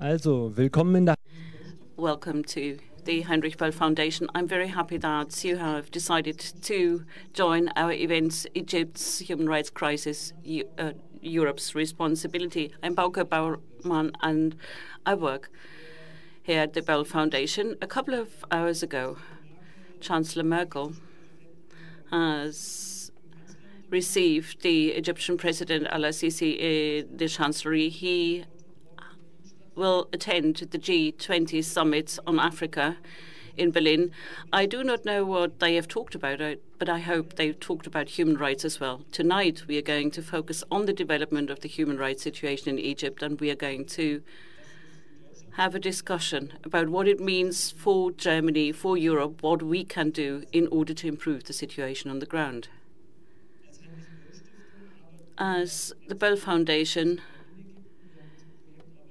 Also, willkommen in der Welcome to the Heinrich Böll Foundation. I'm very happy that you have decided to join our event, Egypt's Human Rights Crisis, uh, Europe's Responsibility. I'm Bauke Bauermann, and I work here at the Böll Foundation. A couple of hours ago, Chancellor Merkel has received the Egyptian President Al-Sisi in the Chancellery. He will attend the G20 summit on Africa in Berlin. I do not know what they have talked about, uh, but I hope they've talked about human rights as well. Tonight, we are going to focus on the development of the human rights situation in Egypt, and we are going to have a discussion about what it means for Germany, for Europe, what we can do in order to improve the situation on the ground. As the Böll Foundation,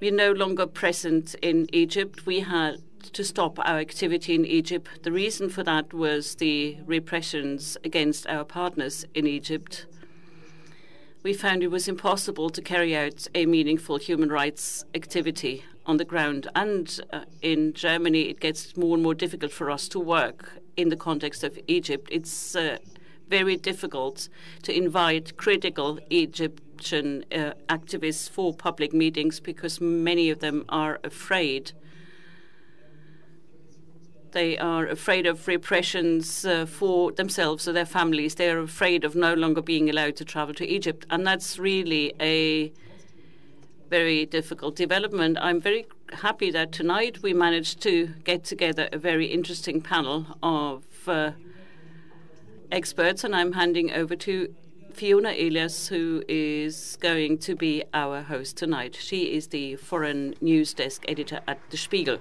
we're no longer present in Egypt. We had to stop our activity in Egypt. The reason for that was the repressions against our partners in Egypt. We found it was impossible to carry out a meaningful human rights activity on the ground. And uh, in Germany, it gets more and more difficult for us to work in the context of Egypt. It's uh, very difficult to invite critical Egypt Uh, activists for public meetings because many of them are afraid. They are afraid of repressions uh, for themselves or their families. They are afraid of no longer being allowed to travel to Egypt. And that's really a very difficult development. I'm very happy that tonight we managed to get together a very interesting panel of uh, experts, and I'm handing over to Fiona Ehlers, who is going to be our host tonight. She is the foreign news desk editor at The Spiegel.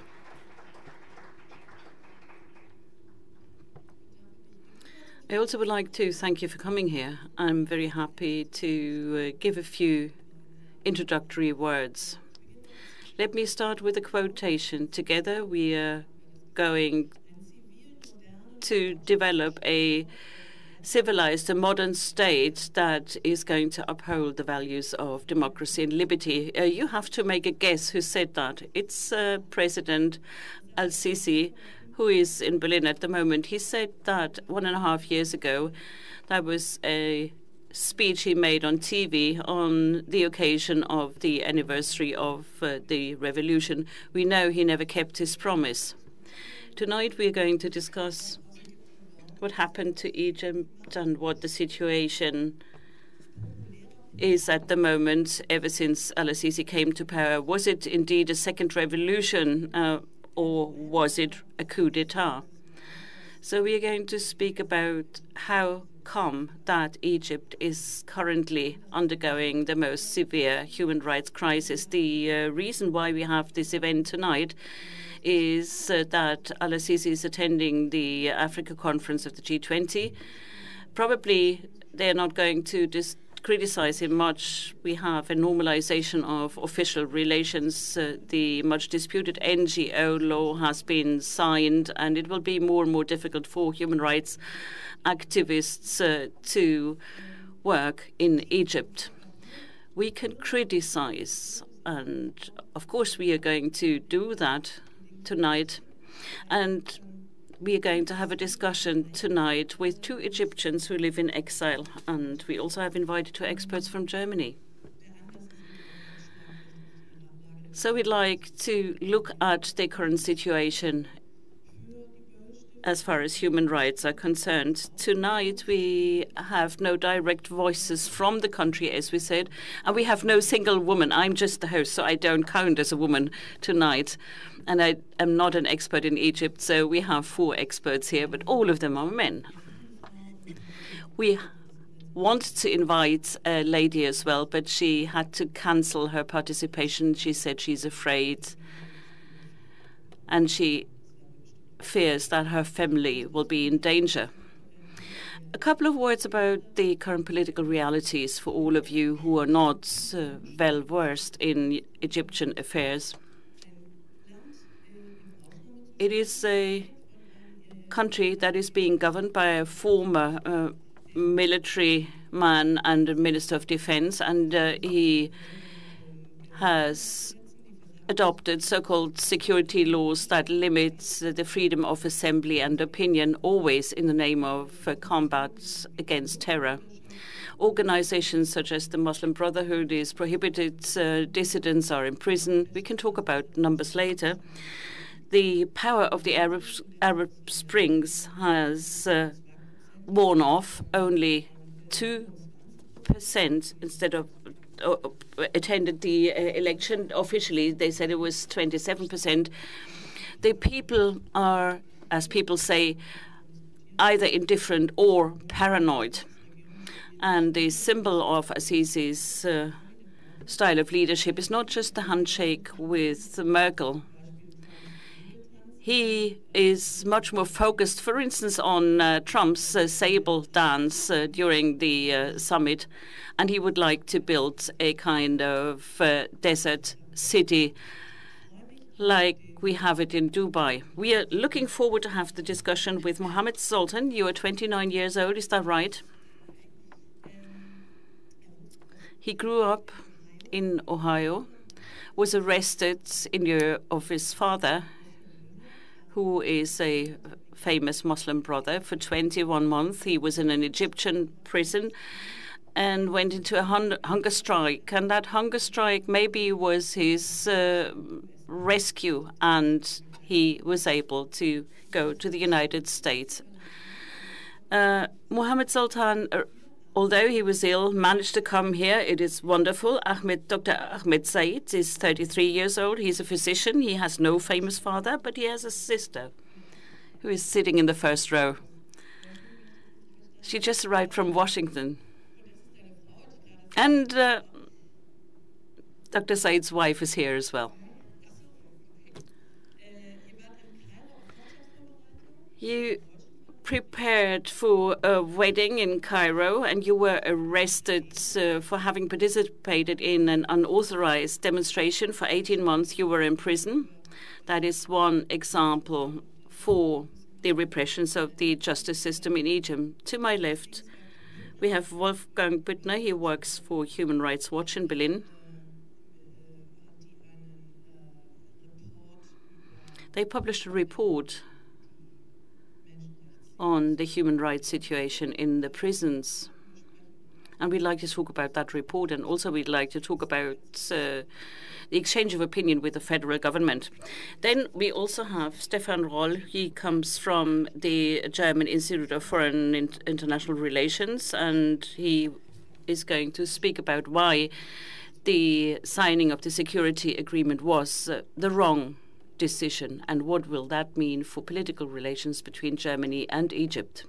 I also would like to thank you for coming here. I'm very happy to uh, give a few introductory words. Let me start with a quotation. Together, we are going to develop a civilized, a modern state that is going to uphold the values of democracy and liberty. Uh, you have to make a guess who said that. It's uh, President Al Sisi, who is in Berlin at the moment. He said that one and a half years ago. That was a speech he made on TV on the occasion of the anniversary of uh, the revolution. We know he never kept his promise. Tonight we are going to discuss what happened to Egypt and what the situation is at the moment ever since Al Sisi came to power. Was it indeed a second revolution uh, or was it a coup d'etat? So we are going to speak about how come that Egypt is currently undergoing the most severe human rights crisis. The uh, reason why we have this event tonight is uh, that Al Sisi is attending the Africa conference of the G20. Probably they're not going to criticize him much. We have a normalization of official relations. Uh, the much disputed NGO law has been signed, and it will be more and more difficult for human rights activists uh, to work in Egypt. We can criticize, and of course, we are going to do that tonight. And we are going to have a discussion tonight with two Egyptians who live in exile. And we also have invited two experts from Germany. So we'd like to look at the current situation as far as human rights are concerned. Tonight, we have no direct voices from the country, as we said, and we have no single woman. I'm just the host, so I don't count as a woman tonight and I am not an expert in Egypt, so we have four experts here, but all of them are men. We want to invite a lady as well, but she had to cancel her participation. She said she's afraid, and she fears that her family will be in danger. A couple of words about the current political realities for all of you who are not uh, well versed in Egyptian affairs. It is a country that is being governed by a former uh, military man and minister of defense, and uh, he has adopted so-called security laws that limits the freedom of assembly and opinion, always in the name of uh, combat against terror. Organizations such as the Muslim Brotherhood is prohibited, uh, dissidents are in prison. We can talk about numbers later. The power of the Arab, Arab Springs has uh, worn off. Only 2% instead of uh, attended the uh, election. Officially, they said it was 27%. The people are, as people say, either indifferent or paranoid. And the symbol of Al Sisi's uh, style of leadership is not just the handshake with Merkel. He is much more focused, for instance, on uh, Trump's uh, sable dance uh, during the uh, summit, and he would like to build a kind of uh, desert city like we have it in Dubai. We are looking forward to have the discussion with Mohamed Soltan. You are 29 years old, is that right? He grew up in Ohio, was arrested in the of his father, who is a famous Muslim brother. For 21 months, he was in an Egyptian prison and went into a hun hunger strike. And that hunger strike maybe was his uh, rescue, and he was able to go to the United States. Uh, Mohamed Soltan, uh, although he was ill, managed to come here. It is wonderful. Ahmed, Dr. Ahmed Said is 33 years old. He's a physician. He has no famous father, but he has a sister who is sitting in the first row. She just arrived from Washington. And uh, Dr. Said's wife is here as well. You prepared for a wedding in Cairo and you were arrested uh, for having participated in an unauthorized demonstration for 18 months. You were in prison. That is one example for the repressions of the justice system in Egypt. To my left, we have Wolfgang Büttner. He works for Human Rights Watch in Berlin. They published a report on the human rights situation in the prisons. And we'd like to talk about that report, and also we'd like to talk about uh, the exchange of opinion with the federal government. Then we also have Stephan Roll. He comes from the German Institute of Foreign International Relations, and he is going to speak about why the signing of the security agreement was uh, the wrong decision and what will that mean for political relations between Germany and Egypt.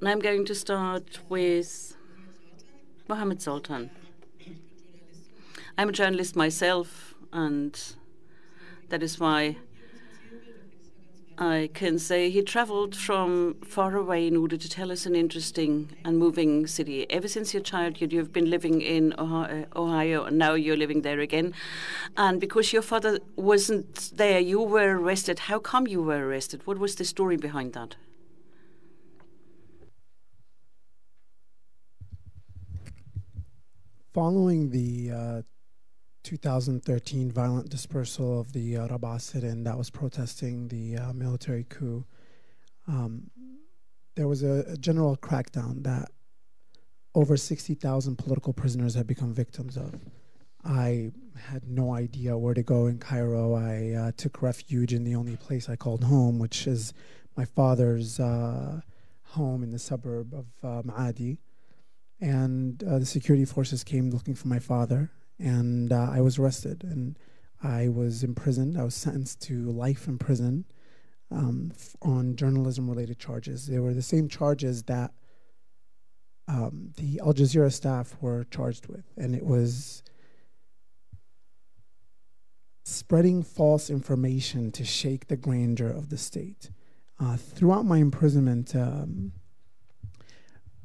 And I'm going to start with Mohamed Soltan. I'm a journalist myself, and that is why I can say he traveled from far away in order to tell us an interesting and moving city. Ever since your childhood, you've been living in Ohio, and now you're living there again. And because your father wasn't there, you were arrested. How come you were arrested? What was the story behind that? Following the uh, 2013 violent dispersal of the uh, Rabaa sit-in that was protesting the uh, military coup, um, there was a, a, general crackdown that over 60,000 political prisoners had become victims of. I had no idea where to go in Cairo. I uh, took refuge in the only place I called home, which is my father's uh, home in the suburb of uh, Maadi. And uh, the security forces came looking for my father and uh, I was arrested and I was imprisoned. I was sentenced to life in prison um, on journalism-related charges. They were the same charges that um, the Al Jazeera staff were charged with, and it was spreading false information to shake the grandeur of the state. Uh, throughout my imprisonment, um,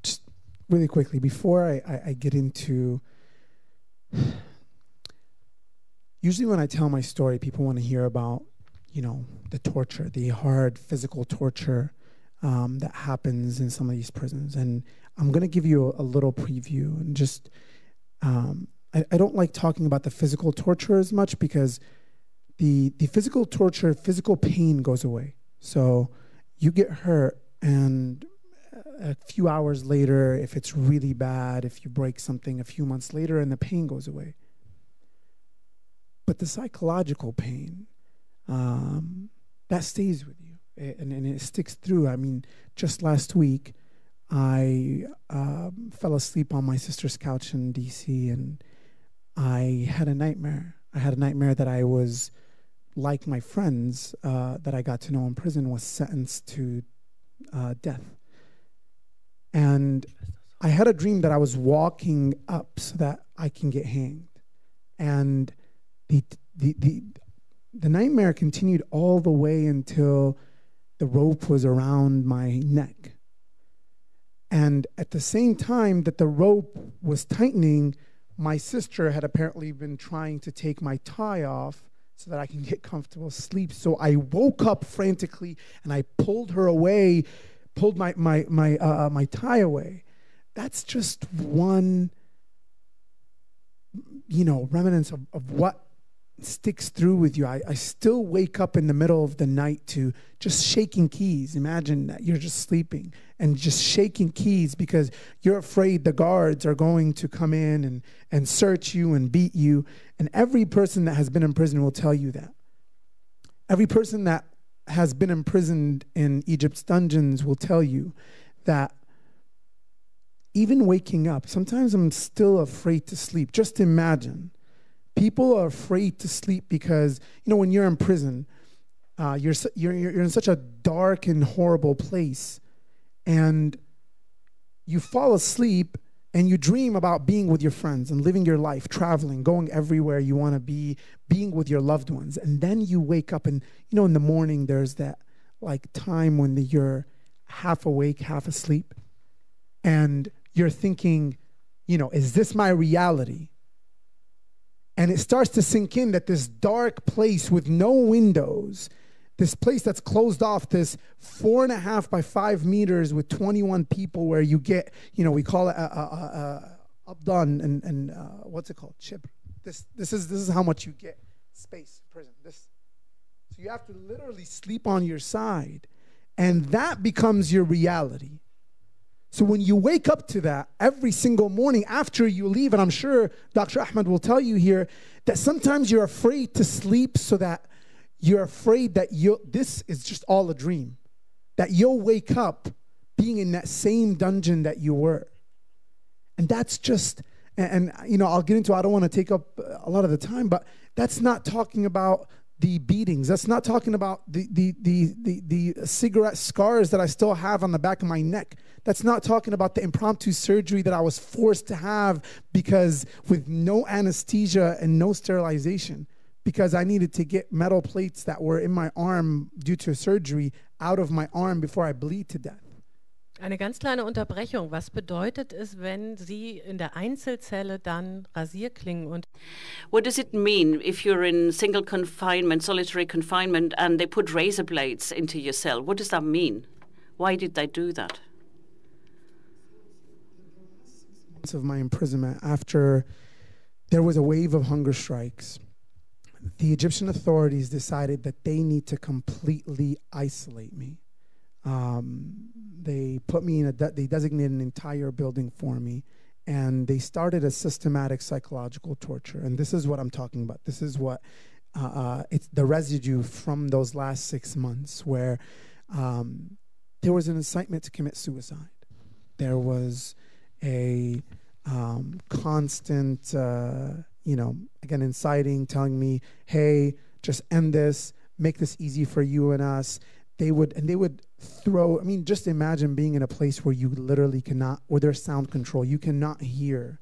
just really quickly, before I, I, I get into usually when I tell my story, people want to hear about, you know, the torture, the hard physical torture um, that happens in some of these prisons. And I'm going to give you a, a, little preview and just, um, I, I, don't like talking about the physical torture as much because the the physical torture, physical pain goes away. So you get hurt, and a few hours later, if it's really bad, if you break something a few months later, and the pain goes away. But the psychological pain, um, that stays with you, and, and it sticks through. I mean, just last week, I um, fell asleep on my sister's couch in DC, and I had a nightmare. I had a nightmare that I was like my friends uh, that I got to know in prison, was sentenced to uh, death. And I had a dream that I was walking up so that I can get hanged. And the, the, the, the nightmare continued all the way until the rope was around my neck. And at the same time that the rope was tightening, my sister had apparently been trying to take my tie off so that I can get comfortable sleep. So I woke up frantically and I pulled her away, pulled my my my uh, uh, my tie away. That's just one, you know, remnants of, of what sticks through with you. I, I still wake up in the middle of the night to just shaking keys. Imagine that you're just sleeping and just shaking keys because you're afraid the guards are going to come in and, and search you and beat you. And every person that has been in prison will tell you that. Every person that has been imprisoned in Egypt's dungeons will tell you that even waking up, sometimes I'm still afraid to sleep. Just imagine people are afraid to sleep because you know when you're in prison uh, you're, you're, you're in such a dark and horrible place and you fall asleep and you dream about being with your friends and living your life traveling going everywhere you want to be being with your loved ones. And then you wake up and you know in the morning there's that like time when the, you're half awake half asleep and you're thinking you know is this my reality? And it starts to sink in that this dark place with no windows, this place that's closed off, this four and a half by five meters with 21 people, where you get, you know, we call it uh, uh, uh, a, a, a, up done and, and uh, what's it called? Chip. This, this, is, this is how much you get space, prison. This. So you have to literally sleep on your side. And that becomes your reality. So when you wake up to that every single morning after you leave, and I'm sure Dr. Ahmed will tell you here that sometimes you're afraid to sleep so that you're afraid that you this is just all a dream. That you'll wake up being in that same dungeon that you were. And that's just and, and you know, I'll get into I don't want to take up uh, a lot of the time, but that's not talking about the beatings. That's not talking about the, the, the, the, the cigarette scars that I still have on the back of my neck. That's not talking about the impromptu surgery that I was forced to have because with no anesthesia and no sterilization, because I needed to get metal plates that were in my arm due to surgery out of my arm before I bleed to death. Eine ganz kleine Unterbrechung. Was bedeutet es, wenn Sie in der Einzelzelle dann Rasierklingen und What does it mean if you're in single confinement, solitary confinement and they put razor blades into your cell? What does that mean? Why did they do that? Of my imprisonment after there was a wave of hunger strikes. The Egyptian authorities decided that they need to completely isolate me. Um, they put me in a, de- they designated an entire building for me, and they started a systematic psychological torture. And this is what I'm talking about. This is what uh, uh, it's the residue from those last six months where um, there was an incitement to commit suicide. There was a um, constant, uh, you know, again, inciting, telling me, hey, just end this, make this easy for you and us. They would and they would throw i mean just imagine being in a place where you literally cannot where there's sound control. You cannot hear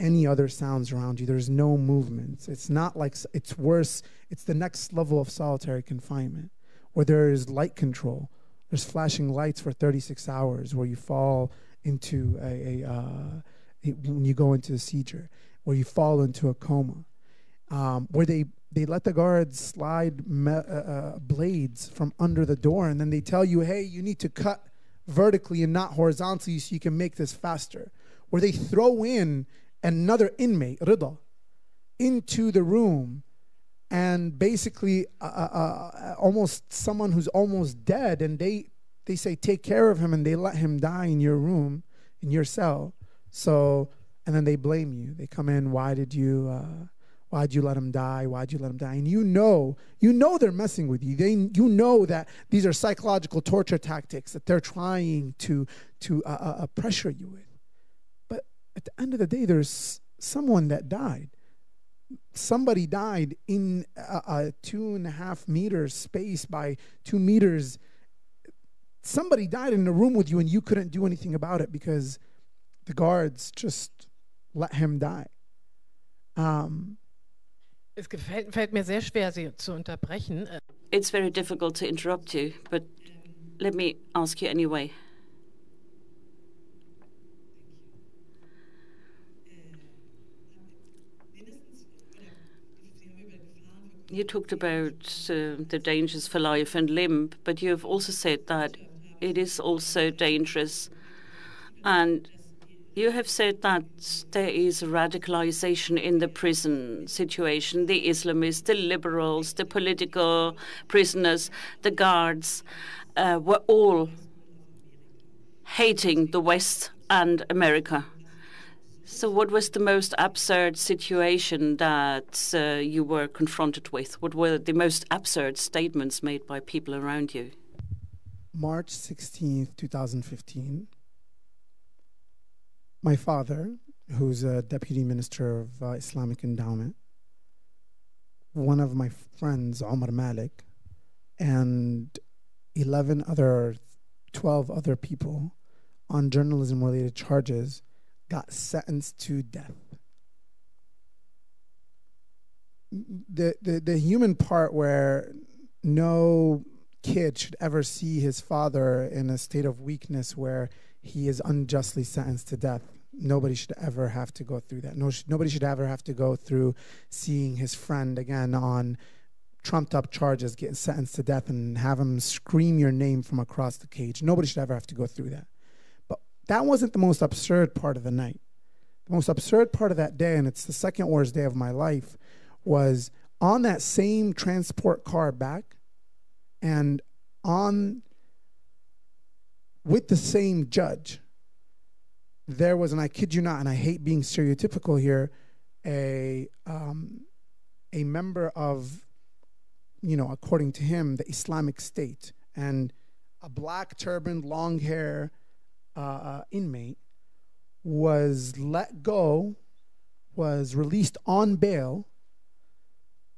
any other sounds around you. There's no movement. It's not like it's worse. It's the next level of solitary confinement where there is light control. There's flashing lights for 36 hours where you fall into a, a, uh, a when you go into a seizure where you fall into a coma um, where they they let the guards slide me- uh, uh, blades from under the door, and then they tell you, hey, you need to cut vertically and not horizontally so you can make this faster. Where they throw in another inmate, Rida, into the room and basically uh, uh, uh, almost someone who's almost dead and they they say take care of him and they let him die in your room in your cell so and then they blame you. They come in why did you uh, why'd you let him die? Why did you let him die? And you know you know they're messing with you. They you know that these are psychological torture tactics that they're trying to to uh, uh, uh pressure you with. But at the end of the day there's someone that died. Somebody died in a, a two and a half meters space by two meters. Somebody died in a room with you, and you couldn't do anything about it because the guards just let him die. Um, es gefällt, fällt mir sehr schwer, Sie zu unterbrechen. It's very difficult to interrupt you, but let me ask you anyway. you talked about uh, the dangers for life and limb, but you have also said that it is also dangerous. And you have said that there is radicalization in the prison situation. The Islamists, the liberals, the political prisoners, the guards uh, were all hating the West and America. So, what was the most absurd situation that uh, you were confronted with? What were the most absurd statements made by people around you? March 16th, 2015. My father, who's a deputy minister of uh, Islamic Endowment, one of my friends, Omar Malik, and 11 other, 12 other people on journalism related charges got sentenced to death. The, the, the human part where no kid should ever see his father in a state of weakness where he is unjustly sentenced to death. Nobody should ever have to go through that. No, nobody should ever have to go through seeing his friend again on trumped up charges, getting sentenced to death, and have him scream your name from across the cage. Nobody should ever have to go through that But that wasn't the most absurd part of the night. The most absurd part of that day, and it's the second worst day of my life, was on that same transport car back and on with the same judge there was and i kid you not and i hate being stereotypical here a um, a member of you know according to him the islamic state and a black turban long hair uh, uh, inmate was let go, was released on bail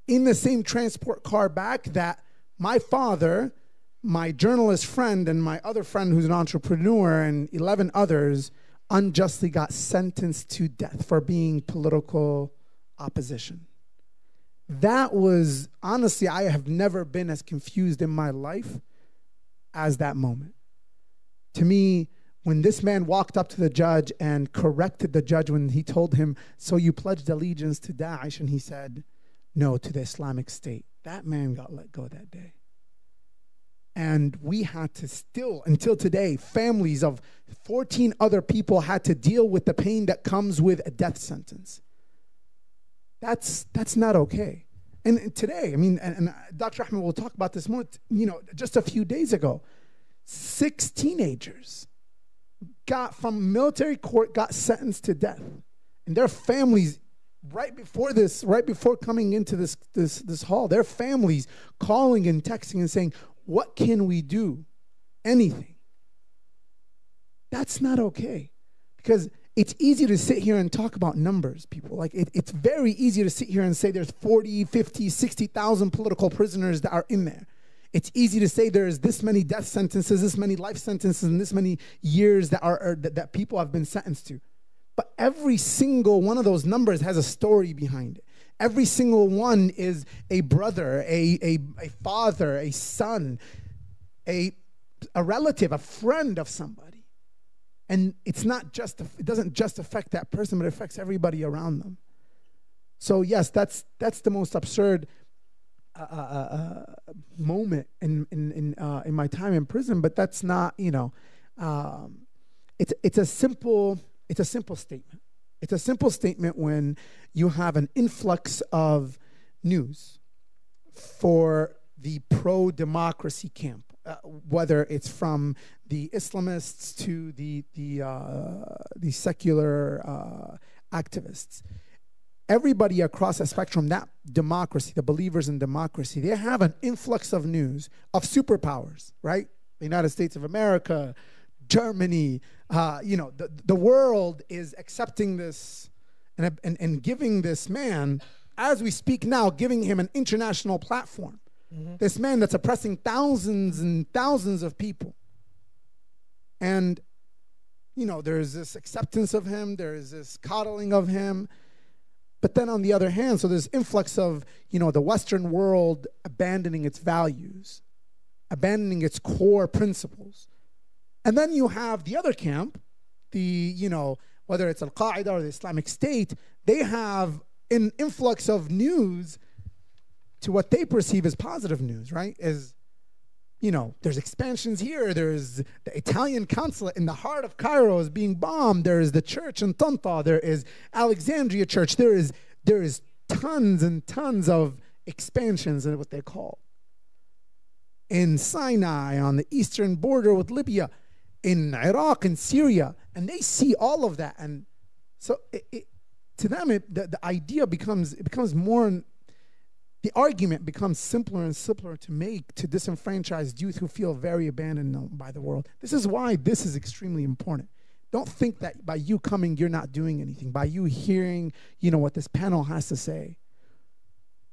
in the same transport car back that my father, my journalist friend, and my other friend who's an entrepreneur, and 11 others unjustly got sentenced to death for being political opposition. That was honestly, I have never been as confused in my life as that moment. To me, when this man walked up to the judge and corrected the judge when he told him, So you pledged allegiance to Daesh, and he said, No, to the Islamic State. That man got let go that day. And we had to still, until today, families of 14 other people had to deal with the pain that comes with a death sentence. That's, that's not okay. And today, I mean, and, and uh, Dr. Ahmed will talk about this more, you know, just a few days ago, six teenagers got from military court got sentenced to death and their families right before this right before coming into this this this hall their families calling and texting and saying what can we do? Anything. That's not okay. Because it's easy to sit here and talk about numbers people. Like it, it's very easy to sit here and say there's 40 50 60,000 political prisoners that are in there. It's easy to say there's this many death sentences, this many life sentences, and this many years that are, are that, that people have been sentenced to. But every single one of those numbers has a story behind it. Every single one is a brother, a, a, a father, a son, a, a relative, a friend of somebody. And it's not just, it doesn't just affect that person, but it affects everybody around them. So yes, that's that's the most absurd uh, moment in in in, uh, in my time in prison, but that's not you know, um, it's it's a simple it's a simple statement. It's a simple statement when you have an influx of news for the pro democracy camp, uh, whether it's from the Islamists to the, the, uh, the secular uh, activists. Everybody across the spectrum, that democracy, the believers in democracy, they have an influx of news of superpowers, right? The United States of America, Germany, uh, you know, the, the world is accepting this and, and, and giving this man, as we speak now, giving him an international platform. Mm-hmm. This man that's oppressing thousands and thousands of people. And, you know, there's this acceptance of him, there's this coddling of him. But then on the other hand, so there's influx of, you know, the Western world abandoning its values, abandoning its core principles. And then you have the other camp, the, you know, whether it's Al Qaeda or the Islamic State, they have an influx of news to what they perceive as positive news, right? As, you know, there's expansions here, there's the Italian consulate in the heart of Cairo is being bombed, there is the church in Tanta, there is Alexandria Church, there is there is tons and tons of expansions in what they call. In Sinai, on the eastern border with Libya, in Iraq and Syria, and they see all of that, and so it, it, to them, it, the, the idea becomes it becomes more. The argument becomes simpler and simpler to make to disenfranchised youth who feel very abandoned by the world. This is why this is extremely important. Don't think that by you coming, you're not doing anything. By you hearing, you know, what this panel has to say.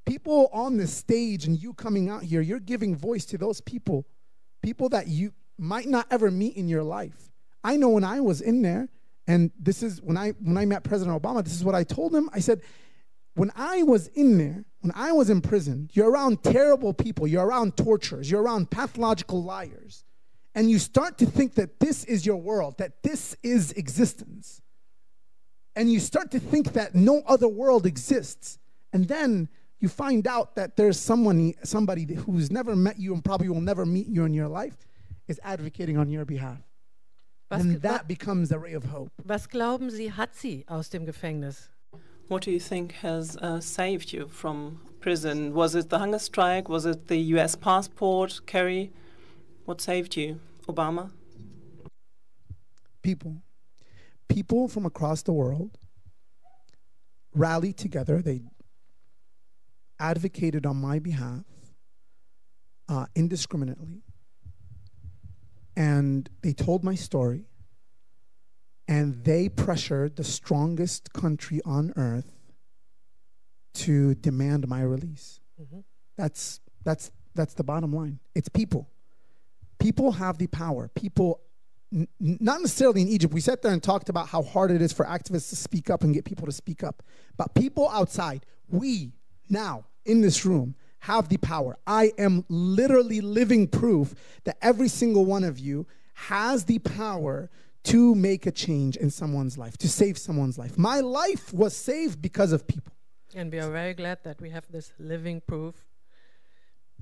People on this stage and you coming out here, you're giving voice to those people, people that you might not ever meet in your life. I know when I was in there, and this is when I when I met President Obama, this is what I told him. I said, when I was in there, when I was in prison, you're around terrible people, you're around torturers, you're around pathological liars. And you start to think that this is your world, that this is existence. And you start to think that no other world exists. And then you find out that there's someone, somebody who's never met you and probably will never meet you in your life is advocating on your behalf. Was, and that becomes a ray of hope. Was glauben Sie hat sie aus dem Gefängnis? What do you think has uh, saved you from prison? Was it the hunger strike? Was it the US passport Kerry? What saved you? Obama? People. People from across the world rallied together. They advocated on my behalf uh, indiscriminately and they told my story and they pressured the strongest country on earth to demand my release. Mm-hmm. that's that's that's the bottom line. It's people. People have the power. People n- not necessarily in egypt. We sat there and talked about how hard it is for activists to speak up and get people to speak up. But people outside we now in this room have the power. I am literally living proof that every single one of you has the power to make a change in someone's life, to save someone's life. My life was saved because of people. And we are very glad that we have this living proof.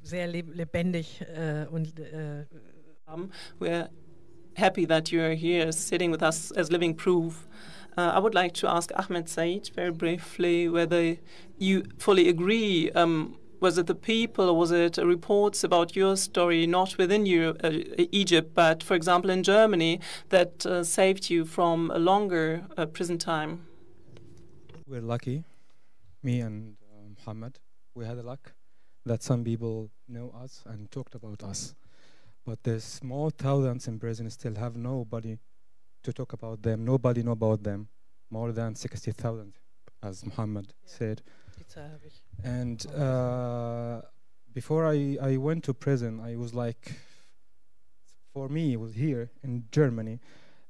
Sehr lebendig uh, und uh, um, we're happy that you are here sitting with us as living proof. Uh, I would like to ask Ahmed Said very briefly whether you fully agree um, was it the people or was it reports about your story, not within you, uh, Egypt, but for example in Germany, that uh, saved you from a longer uh, prison time? We're lucky, me and uh, Muhammad. We had the luck that some people know us and talked about us. But the small thousands in prison still have nobody to talk about them. Nobody know about them. More than 60,000, as Muhammad yeah. said. And uh, before I, I went to prison, I was like, for me, it was here in Germany.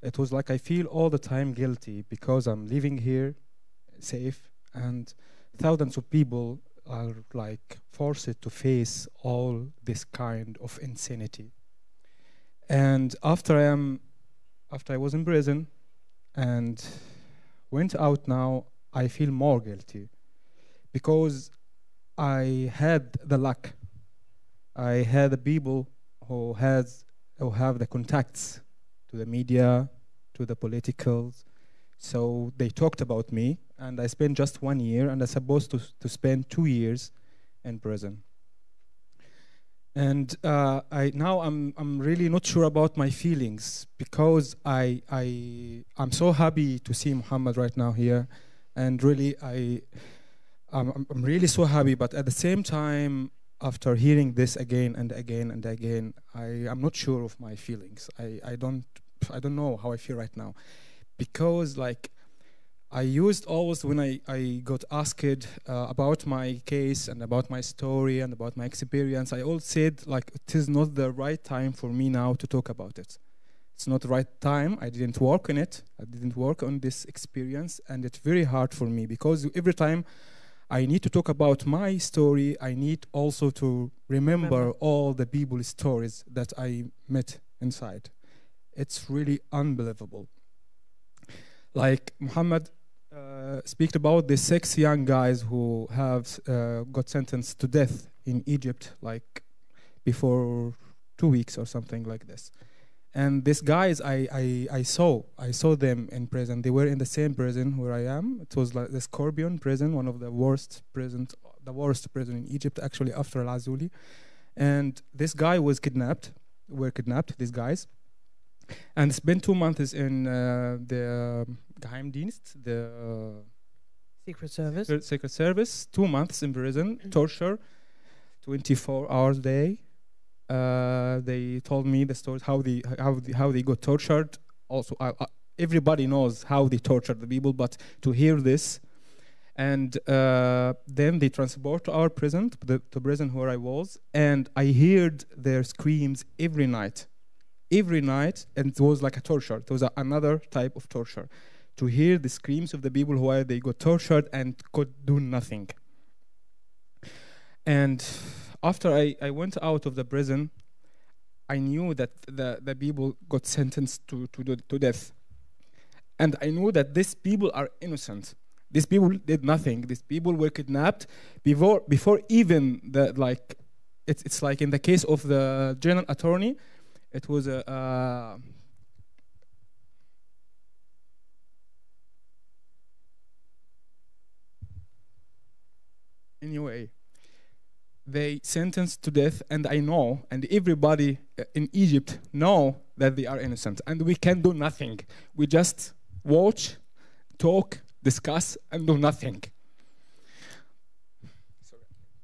It was like I feel all the time guilty because I'm living here safe, and thousands of people are like forced to face all this kind of insanity. And after I am, after I was in prison, and went out now, I feel more guilty because I had the luck. I had the people who has who have the contacts to the media, to the politicals. So they talked about me, and I spent just one year, and I supposed to to spend two years in prison. and uh, I now I'm I'm really not sure about my feelings because I I I'm so happy to see Muhammad right now here, and really I I'm, I'm really so happy. But at the same time, after hearing this again and again and again, I am not sure of my feelings. I I don't I don't know how I feel right now, because like I used always when I, I got asked uh, about my case and about my story and about my experience, I always said like it is not the right time for me now to talk about it. It's not the right time. I didn't work on it. I didn't work on this experience, and it's very hard for me because every time I need to talk about my story, I need also to remember, remember. all the people's stories that I met inside. It's really unbelievable. Like Muhammad uh, speak about the six young guys who have uh, got sentenced to death in Egypt, like before two weeks or something like this. And these guys, I, I, I saw, I saw them in prison. They were in the same prison where I am. It was like the Scorpion prison, one of the worst prisons, the worst prison in Egypt, actually after Al Azuli. And this guy was kidnapped. Were kidnapped. These guys, and it's been two months in uh, the Geheimdienst, the uh, Secret Service. Secret Service, two months in prison, torture, 24 hours a day. Uh, they told me the stories how they how they, how they got tortured. Also, uh, uh, everybody knows how they tortured the people, but to hear this, and uh, then they transport to our prison, to the to prison where I was, and I heard their screams every night every night, and it was like a torture. It was a, another type of torture. To hear the screams of the people who they got tortured and could do nothing. And after I, I went out of the prison, I knew that the, the people got sentenced to, to, to death. And I knew that these people are innocent. These people did nothing. These people were kidnapped before, before even the, like, it's, it's like in the case of the general attorney, it was a uh, anyway they sentenced to death and i know and everybody uh, in egypt know that they are innocent and we can do nothing we just watch talk discuss and do nothing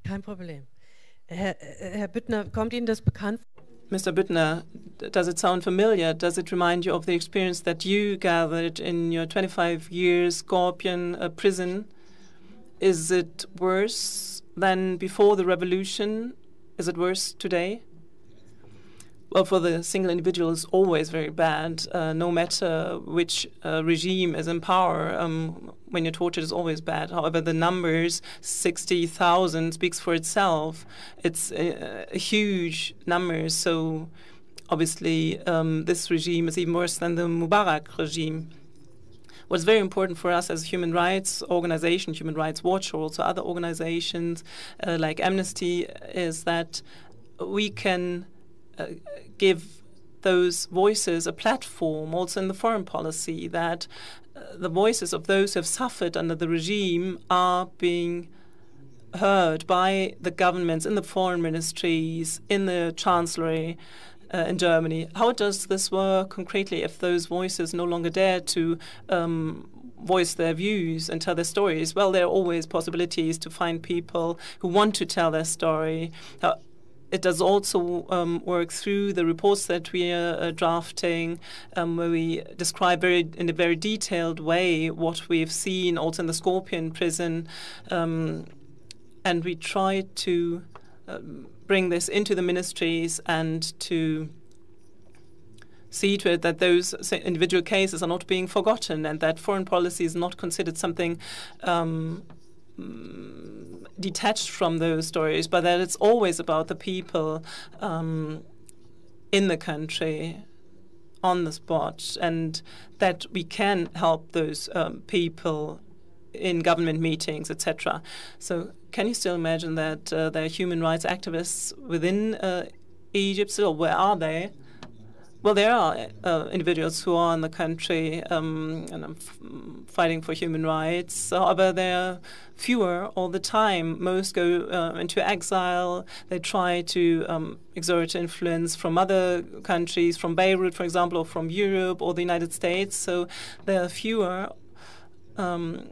kein problem herr, herr büttner kommt ihnen das bekannt Mr. Büttner, does it sound familiar? Does it remind you of the experience that you gathered in your 25 years Scorpion uh, prison? Is it worse than before the revolution? Is it worse today? well, for the single individual it's always very bad, uh, no matter which uh, regime is in power. Um, when you're tortured, is always bad. However, the numbers, 60,000, speaks for itself. It's a, a huge number. So obviously, um, this regime is even worse than the Mubarak regime. What's very important for us as a human rights organization, Human Rights Watch, or also other organizations uh, like Amnesty, is that we can uh, give those voices a platform, also in the foreign policy, that uh, the voices of those who have suffered under the regime are being heard by the governments in the foreign ministries, in the chancellery uh, in Germany. How does this work concretely if those voices no longer dare to um, voice their views and tell their stories? Well, there are always possibilities to find people who want to tell their story. Uh, it does also um, work through the reports that we are uh, drafting, um, where we describe very in a very detailed way what we've seen also in the Scorpion prison, um, and we try to um, bring this into the ministries and to see to it that those individual cases are not being forgotten and that foreign policy is not considered something um, detached from those stories, but that it's always about the people um, in the country on the spot, and that we can help those um, people in government meetings, etc. So, can you still imagine that uh, there are human rights activists within uh, Egypt still? Where are they? well, there are uh, individuals who are in the country um, and fighting for human rights. However, there are fewer all the time. Most go uh, into exile. They try to um, exert influence from other countries, from Beirut, for example, or from Europe or the United States. So there are fewer. Um,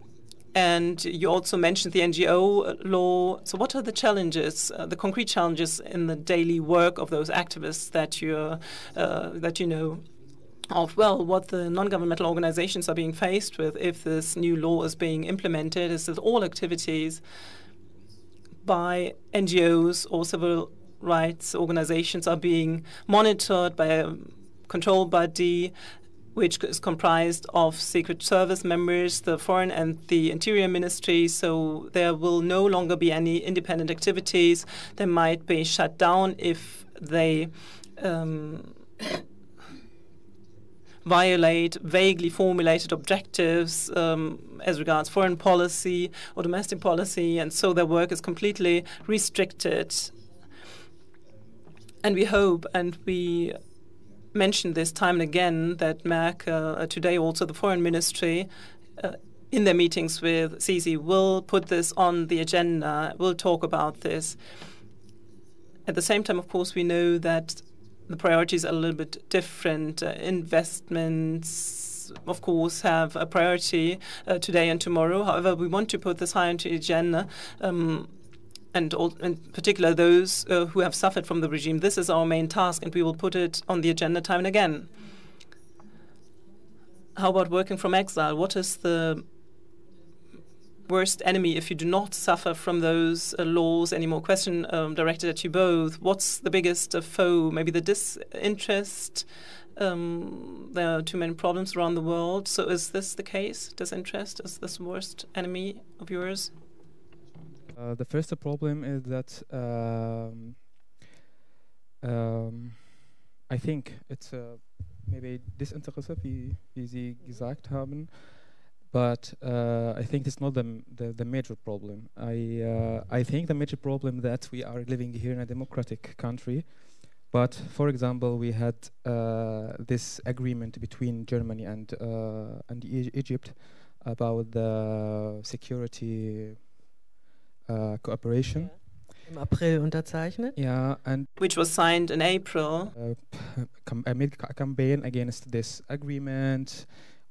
and you also mentioned the NGO law. So, what are the challenges, uh, the concrete challenges in the daily work of those activists that you uh, that you know of? Well, what the non-governmental organizations are being faced with if this new law is being implemented is that all activities by NGOs or civil rights organizations are being monitored by a control body which is comprised of Secret Service members, the Foreign and the Interior Ministry. So there will no longer be any independent activities. They might be shut down if they um, violate vaguely formulated objectives um, as regards foreign policy or domestic policy, and so their work is completely restricted. And we hope and we mentioned this time and again that Merck, uh, today also the foreign ministry, uh, in their meetings with Sisi, will put this on the agenda, will talk about this. At the same time, of course, we know that the priorities are a little bit different. Uh, investments, of course, have a priority uh, today and tomorrow. However, we want to put this high on the agenda. Um, and all, in particular those uh, who have suffered from the regime. This is our main task, and we will put it on the agenda time and again. How about working from exile? What is the worst enemy if you do not suffer from those uh, laws anymore? Question um, directed at you both. What's the biggest uh, foe? Maybe the disinterest. Um, there are too many problems around the world. So is this the case? Disinterest is this worst enemy of yours? Uh, the first problem is that um, um, I think it's uh, maybe Desinteresse, wie, wie Sie gesagt haben. But uh, I think it's not the, the, the major problem. I uh, I think the major problem that we are living here in a democratic country, but for example, we had uh, this agreement between Germany and uh, and e Egypt about the security uh, cooperation. Im April unterzeichnet. Yeah, and which was signed in April. Uh, I made a campaign against this agreement.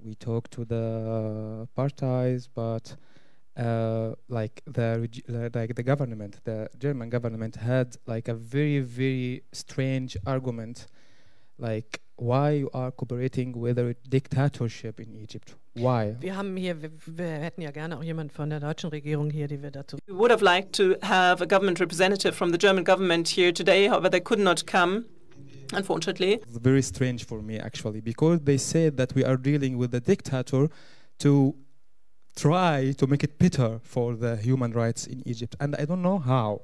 We talked to the parties, but uh, like the like the government, the German government had like a very very strange argument, like why you are cooperating with a dictatorship in Egypt. Why? Wir haben hier, wir, wir hätten ja gerne auch jemand von der deutschen Regierung hier, die wir dazu. We would have liked to have a government representative from the German government here today, however they could not come. Unfortunately. It's very strange for me actually because they said that we are dealing with a dictator to try to make it better for the human rights in Egypt and I don't know how.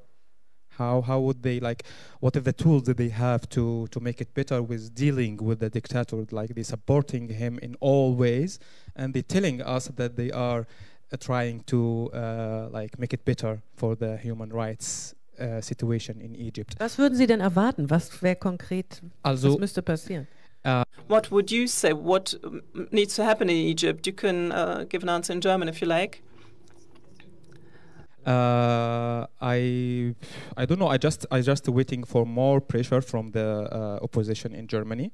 How how would they like? What are the tools that they have to to make it better with dealing with the dictator? Like they supporting him in all ways, and they telling us that they are uh, trying to uh, like make it better for the human rights uh, situation in Egypt. Was würden Sie denn erwarten? Was wäre konkret? Also, was müsste passieren? Uh, what would you say? What needs to happen in Egypt? You can uh, give an answer in German if you like. Uh, I I don't know. I just I just waiting for more pressure from the uh, opposition in Germany,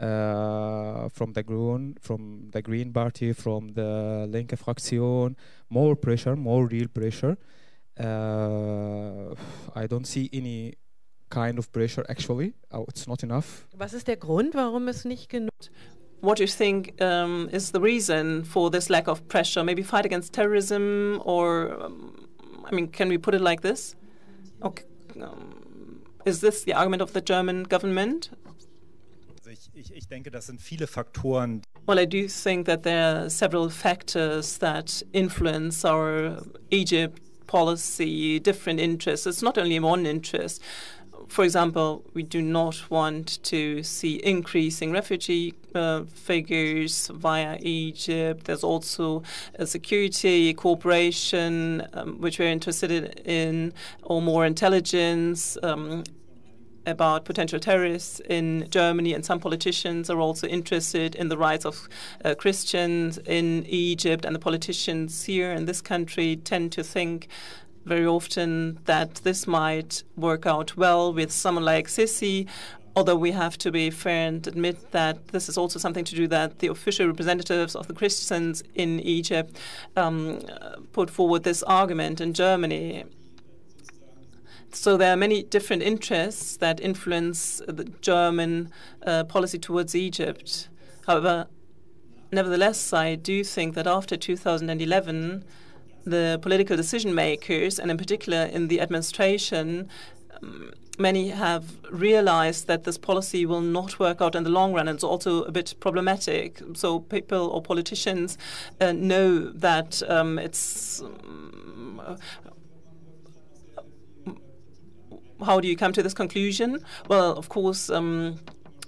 uh, from the Green, from the Green Party, from the Linke Fraktion. More pressure, more real pressure. Uh, I don't see any kind of pressure actually. Oh, it's not enough. Was ist der Grund, warum es nicht genug? What do you think um, is the reason for this lack of pressure? Maybe fight against terrorism or um, I mean, can we put it like this? Okay. Um, is this the argument of the German government? Ich, denke, das sind viele Faktoren. Well, I do think that there are several factors that influence our Egypt policy, different interests. It's not only one interest for example, we do not want to see increasing refugee uh, figures via Egypt. There's also a security cooperation, um, which we're interested in, or more intelligence. Um, about potential terrorists in Germany, and some politicians are also interested in the rights of uh, Christians in Egypt. And the politicians here in this country tend to think very often that this might work out well with someone like Sisi, although we have to be fair and admit that this is also something to do that the official representatives of the Christians in Egypt um, put forward this argument in Germany. So there are many different interests that influence the German uh, policy towards Egypt. However, nevertheless, I do think that after 2011, the political decision makers, and in particular in the administration, um, many have realized that this policy will not work out in the long run it's also a bit problematic. So people or politicians uh, know that um, it's um, how do you come to this conclusion? Well, of course, um,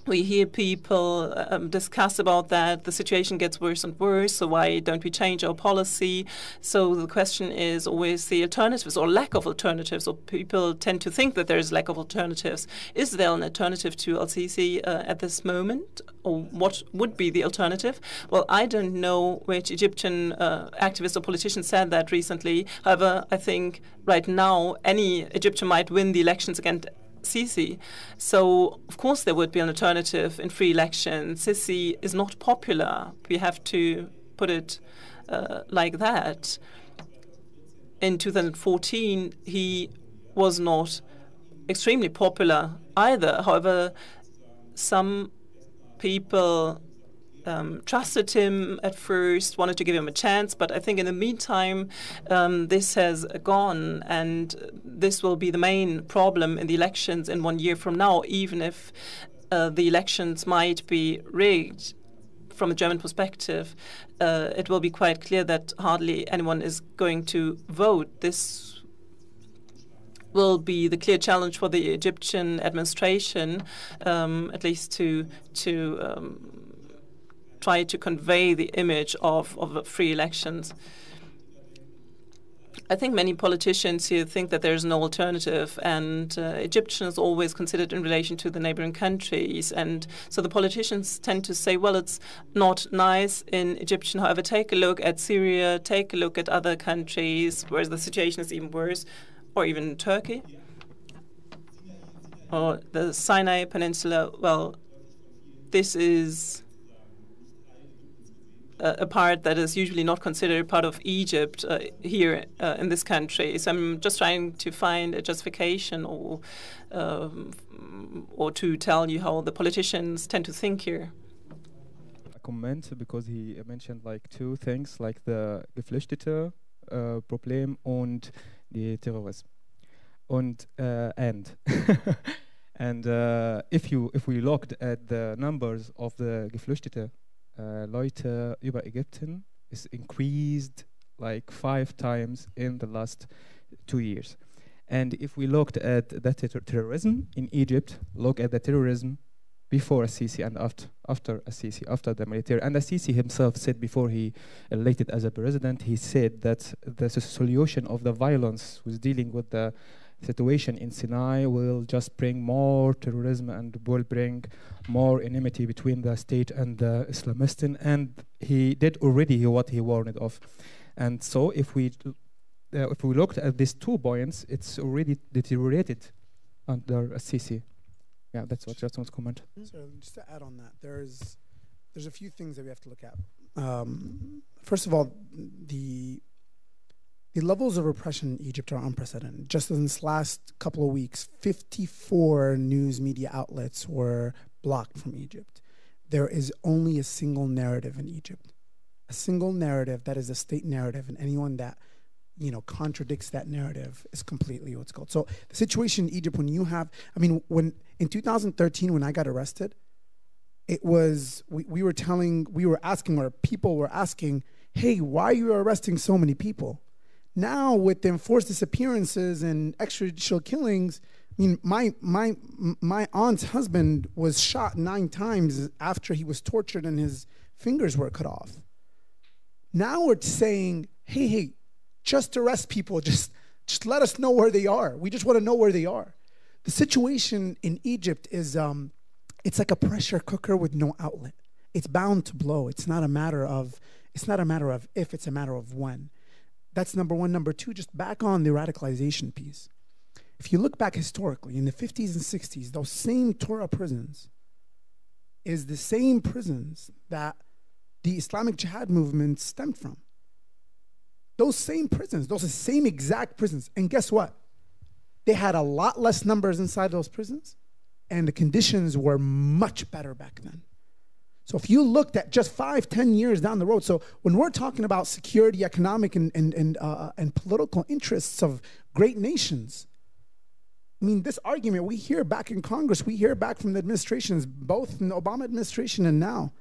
we hear people um, discuss about that. The situation gets worse and worse, so why don't we change our policy? So the question is always the alternatives or lack of alternatives, or people tend to think that there is lack of alternatives. Is there an alternative to Al-Sisi uh, at this moment, or what would be the alternative? Well, I don't know which Egyptian uh, activist or politician said that recently. However, I think right now any Egyptian might win the elections against Sisi. So, of course, there would be an alternative in free elections. Sisi is not popular. We have to put it uh, like that. In 2014, he was not extremely popular either. However, some people um, trusted him at first, wanted to give him a chance, but I think in the meantime, um, this has gone, and this will be the main problem in the elections in one year from now, even if uh, the elections might be rigged. From a German perspective, uh, it will be quite clear that hardly anyone is going to vote. This will be the clear challenge for the Egyptian administration, um, at least to to um, try to convey the image of, of free elections. I think many politicians here think that there's no alternative, and uh, Egyptian is always considered in relation to the neighboring countries. And so the politicians tend to say, well, it's not nice in Egyptian. However, take a look at Syria, take a look at other countries where the situation is even worse, or even Turkey, or the Sinai Peninsula. Well, this is a part that is usually not considered part of Egypt uh, here uh, in this country. So I'm just trying to find a justification or um, or to tell you how the politicians tend to think here. A comment because he mentioned like two things, like the Geflüchtete uh, Problem und the Terrorism. Und uh, and and uh, if you if we looked at the numbers of the Geflüchtete Uh, Leute über Ägypten is increased like five times in the last two years. And if we looked at the ter terrorism in Egypt, look at the terrorism before Al-Sisi and after after Al-Sisi, after the military. And Al-Sisi himself said before he elected as a president, he said that the solution of the violence was dealing with the situation in Sinai will just bring more terrorism and will bring more enmity between the state and the Islamists. And he did already what he warned of. And so if we uh, if we looked at these two points, it's already deteriorated under Al-Sisi. Yeah, that's what just want to comment. So just to add on that, there's there's a few things that we have to look at. Um, first of all, the the levels of repression in Egypt are unprecedented. Just in this last couple of weeks, 54 news media outlets were blocked from Egypt. There is only a single narrative in Egypt, a single narrative that is a state narrative, and anyone that you know contradicts that narrative is completely what's called. So the situation in Egypt, when you have, I mean, when in 2013 when I got arrested, it was we, we were telling, we were asking, or people were asking, hey, why are you arresting so many people? Now, with the enforced disappearances and extrajudicial killings, I mean, my my my aunt's husband was shot nine times after he was tortured and his fingers were cut off. Now we're saying, hey, hey, just arrest people. Just just let us know where they are. We just want to know where they are. the situation in Egypt is um, it's like a pressure cooker with no outlet. It's bound to blow. It's not a matter of it's not a matter of if, it's a matter of when. That's number one. Number two, just back on the radicalization piece. If you look back historically, in the 50s and 60s, those same Tora prisons is the same prisons that the Islamic Jihad movement stemmed from. Those same prisons, those same exact prisons. And guess what? They had a lot less numbers inside those prisons, and the conditions were much better back then. So if you looked at just five, ten years down the road, so when we're talking about security, economic, and, and, and, uh, and political interests of great nations, I mean, this argument we hear back in Congress, we hear back from the administrations, both in the Obama administration and now,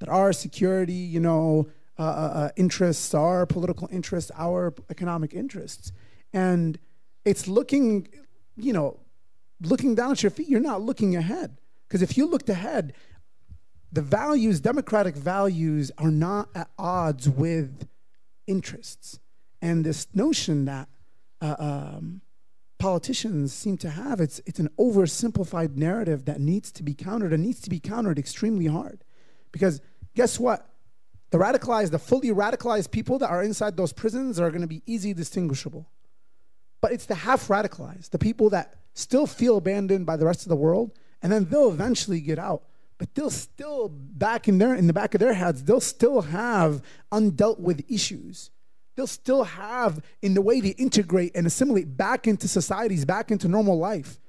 that our security, you know, uh, uh, uh interests, our political interests, our economic interests, and it's looking, you know, looking down at your feet. You're not looking ahead because if you looked ahead, the values, democratic values, are not at odds with interests. And this notion that uh, um, politicians seem to have, it's, it's an oversimplified narrative that needs to be countered and needs to be countered extremely hard. Because guess what? The radicalized, the fully radicalized people that are inside those prisons are going to be easily distinguishable. But it's the half radicalized, the people that still feel abandoned by the rest of the world, and then they'll eventually get out but they'll still back in their in the back of their heads they'll still have undealt with issues. They'll still have in the way they integrate and assimilate back into societies back into normal life.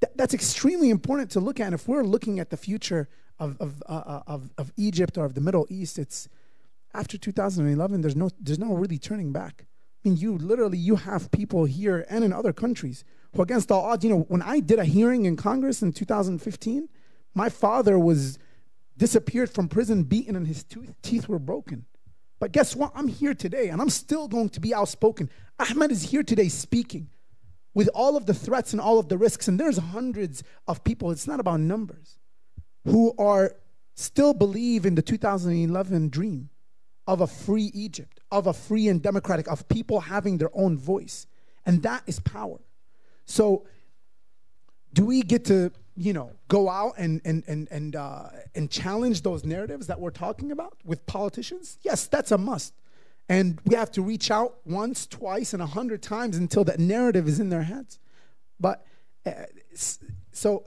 Th- that's extremely important to look at. And if we're looking at the future of, of, uh, uh of, of egypt or of the middle east it's after 2011 there's no there's no really turning back. I mean you literally you have people here and in other countries who against all odds. You know when i did a hearing in congress in 2015 my father was disappeared from prison, beaten, and his tooth, teeth were broken. But guess what? I'm here today, and I'm still going to be outspoken. Ahmed is here today speaking with all of the threats and all of the risks, and there's hundreds of people, it's not about numbers, who are still believe in the 2011 dream of a free Egypt, of a free and democratic, of people having their own voice. And that is power. So, do we get to you know, go out and and and and uh, and challenge those narratives that we're talking about with politicians? Yes, that's a must. And we have to reach out once, twice, and a hundred times until that narrative is in their heads. But uh, so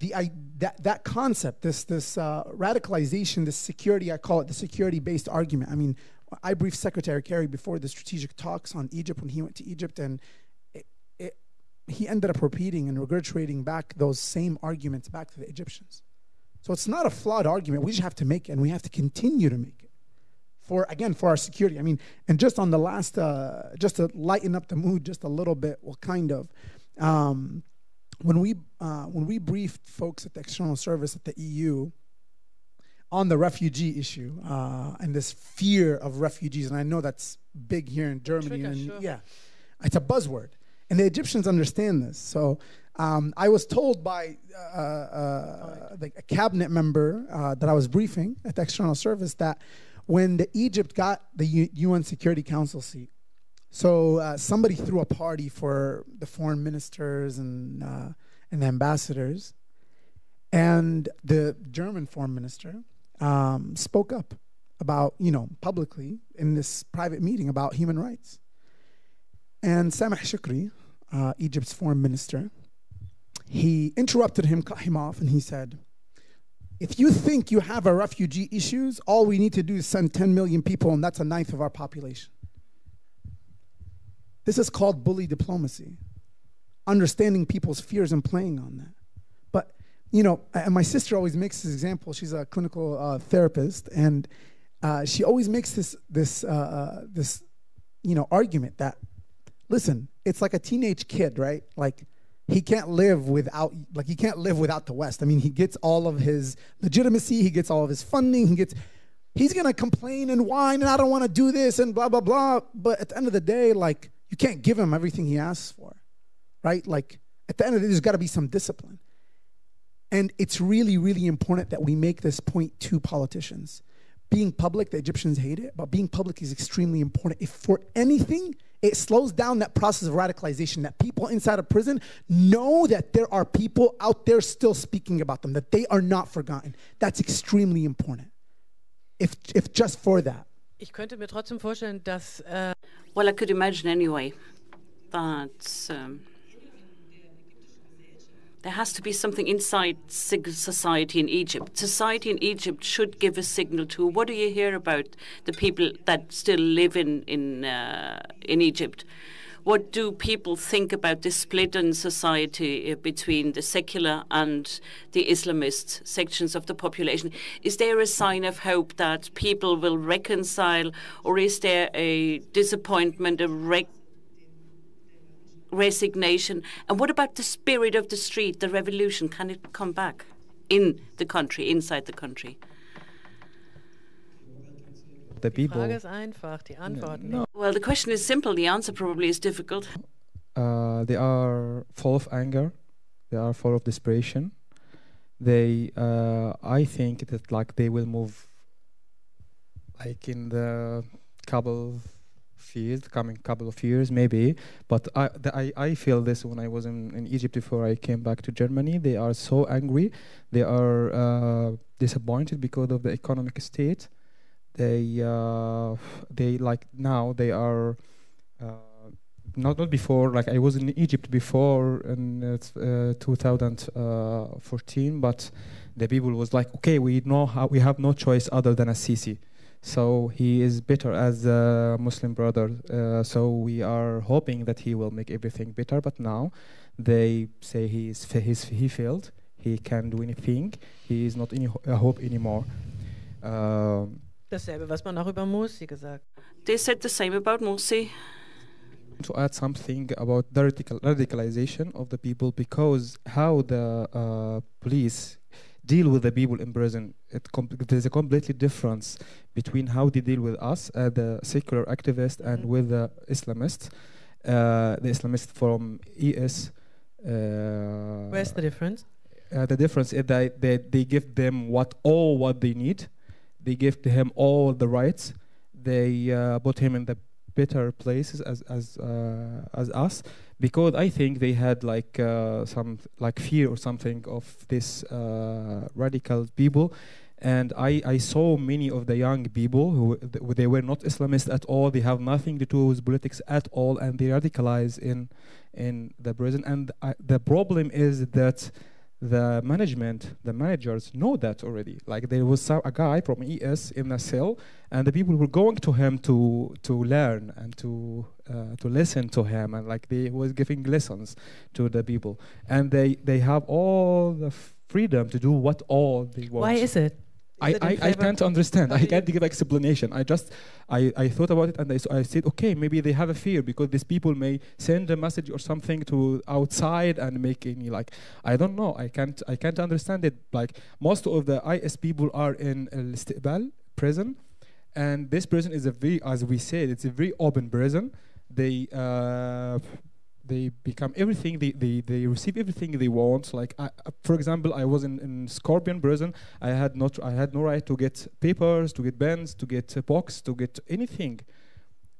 the I, that that concept, this this uh, radicalization, this security, I call it the security-based argument. I mean, I briefed Secretary Kerry before the strategic talks on Egypt when he went to Egypt, and he ended up repeating and regurgitating back those same arguments back to the Egyptians. So it's not a flawed argument. We just have to make it, and we have to continue to make it for again for our security. I mean, and just on the last, uh, just to lighten up the mood just a little bit, well, kind of. Um, when we uh, when we briefed folks at the External Service at the EU on the refugee issue uh, and this fear of refugees, and I know that's big here in Germany, Trigger, and sure. yeah, it's a buzzword. And the Egyptians understand this. So um, I was told by uh, uh, like a cabinet member uh, that I was briefing at the External Service that when the Egypt got the U- UN Security Council seat, so uh, somebody threw a party for the foreign ministers and uh, and the ambassadors, and the German foreign minister um, spoke up about you know publicly in this private meeting about human rights. And Sameh Shukri, uh, Egypt's foreign minister, he interrupted him, cut him off, and he said, If you think you have a refugee issues, all we need to do is send 10 million people, and that's a ninth of our population. This is called bully diplomacy, understanding people's fears and playing on that. But, you know, and my sister always makes this example. She's a clinical uh, therapist, and uh, she always makes this, this, uh, uh this you know, argument that listen, it's like a teenage kid, right? Like he can't live without like he can't live without the West. I mean, he gets all of his legitimacy, he gets all of his funding, he gets he's gonna complain and whine and I don't want to do this and blah blah blah. But at the end of the day, like you can't give him everything he asks for, right? Like at the end of the day, there's got to be some discipline. And it's really, really important that we make this point to politicians. Being public, the Egyptians hate it, but being public is extremely important. If for anything, it slows down that process of radicalization that people inside of prison know that there are people out there still speaking about them that they are not forgotten. That's extremely important. If if just for that. Ich könnte mir trotzdem vorstellen, dass äh, Well, I could imagine anyway that um, there has to be something inside society in Egypt. Society in Egypt should give a signal to what do you hear about the people that still live in in uh, in Egypt? What do people think about the split in society uh, between the secular and the Islamist sections of the population? Is there a sign of hope that people will reconcile, or is there a disappointment, a rec- resignation? And what about the spirit of the street, the revolution? Can it come back in the country, inside the country? The people, Frage ist einfach, die Antwort no. Well, the question is simple. The answer probably is difficult. uh, they are full of anger. They are full of desperation. They, uh, I think that like they will move, like in the couple years, coming couple of years maybe. But I, the, I, I feel this when I was in, in Egypt before I came back to Germany. They are so angry. They are uh, disappointed because of the economic state. They, uh, they like now they are. Uh, not not before like I was in Egypt before in uh, 2014 but the people was like okay we know how we have no choice other than a Sisi so he is better as a Muslim brother uh, so we are hoping that he will make everything better but now they say he is fa- he's, he failed. He can't do anything. He is not any ho- a hope anymore. Um, Dasselbe, was man auch über Morsi gesagt. They said the same about Morsi. to add something about the radical radicalization of the people because how the uh, police deal with the people in prison. There's a completely difference between how they deal with us uh, the secular activists and Mhm. with the islamists. Uh, the islamists from es uh, Where's the difference? uh, the difference is that they, they give them what all what they need. They give to him all the rights. They uh, put him in the better places as as uh, as us because I think they had like uh, some like fear or something of this uh, radical people. And I, I saw many of the young people who th- they were not Islamists at all. They have nothing to do with politics at all and they radicalize in in the prison. And the problem is that the management, the managers know that already. Like there was some, a guy from IS in a cell, and the people were going to him to to learn and to uh, to listen to him, and like they was giving lessons to the people, and they they have all the freedom to do what all they want. Why is it? I, I, I can't understand. I can't give explanation. I just I, I thought about it and I, I said okay maybe they have a fear because these people may send a message or something to outside and make any like I don't know. I can't I can't understand it. Like most of the IS people are in Al Istiqbal prison, and this prison is a very as we said it's a very open prison. They uh, they become everything they, they, they receive everything they want like I, uh, for example i was in, in scorpion prison i had not i had no right to get papers to get bans to get a box to get anything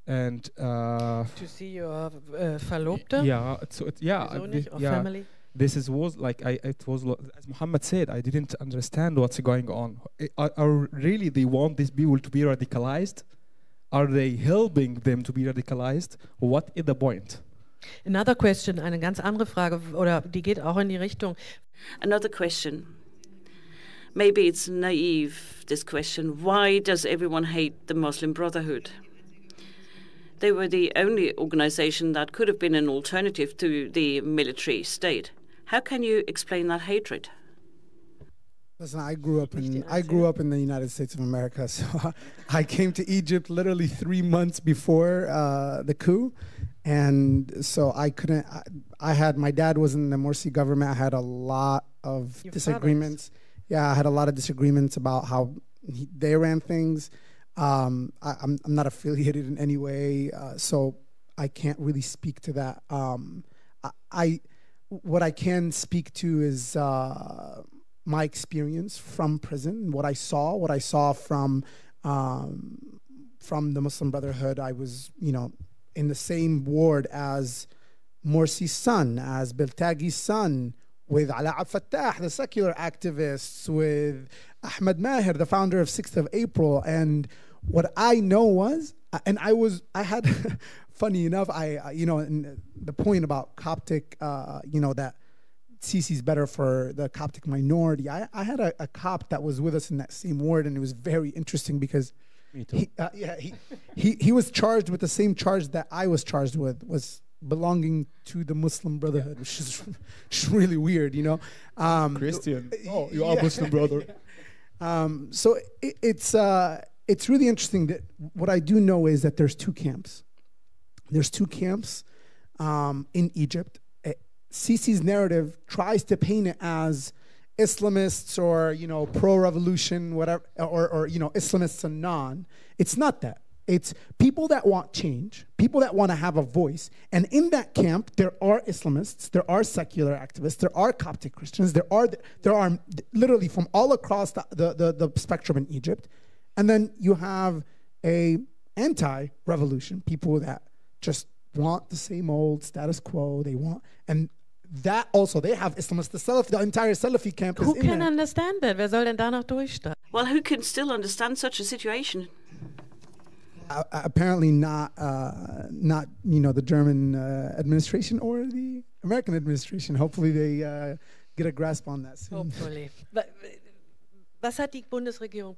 and uh, To see your äh, Verlobte? yeah so it, yeah Wieso I- nicht? thi- Or yeah family? this is was like I it was lo- as Muhammad said I didn't understand what's going on I- are, are really they want these people to be radicalized are they helping them to be radicalized what is the point Another question, eine ganz andere Frage, oder die geht auch in die Richtung. Another question. Maybe it's naive, this question. Why does everyone hate the Muslim Brotherhood? They were the only organization that could have been an alternative to the military state. How can you explain that hatred? Listen, I grew up in I grew up in the United States of America, so I came to Egypt literally three months before uh, the coup, and so I couldn't. I, I had my dad was in the Morsi government. I had a lot of Your disagreements. Yeah, I had a lot of disagreements about how he, they ran things. Um, I, I'm I'm not affiliated in any way, uh, so I can't really speak to that. Um, I, I what I can speak to is. Uh, my experience from prison, what I saw, what I saw from um, from the Muslim Brotherhood. I was, you know, in the same ward as Morsi's son, as Beltagi's son, with Ala Fattah, the secular activists, with Ahmed Maher, the founder of 6th of April. And what I know was, and I was, I had, funny enough, I, you know, the point about Coptic, uh, you know, that Sisi's better for the Coptic minority. I, I had a, a Copt that was with us in that same ward, and it was very interesting because he, uh, yeah, he, he, he was charged with the same charge that I was charged with, was belonging to the Muslim Brotherhood, which is really weird, you know. Um, Christian. Oh, you are yeah. Muslim brother. um, so it, it's uh, it's really interesting that what I do know is that there's two camps. There's two camps um, in Egypt. Sisi's narrative tries to paint it as Islamists or you know pro-revolution, whatever, or, or you know Islamists and non. It's not that. It's people that want change, people that want to have a voice. And in that camp, there are Islamists, there are secular activists, there are Coptic Christians, there are there are literally from all across the, the, the, the spectrum in Egypt. And then you have a anti-revolution, people that just want the same old status quo. They want and that also they have Islamists. The Salaf, the entire Salafi camp. Who can understand that? Wer soll denn da noch durchstarten? Well, who can still understand such a situation? Uh, apparently not, uh, not you know the German uh, administration or the American administration. Hopefully they uh, get a grasp on that soon. Hopefully. Was hat die Bundesregierung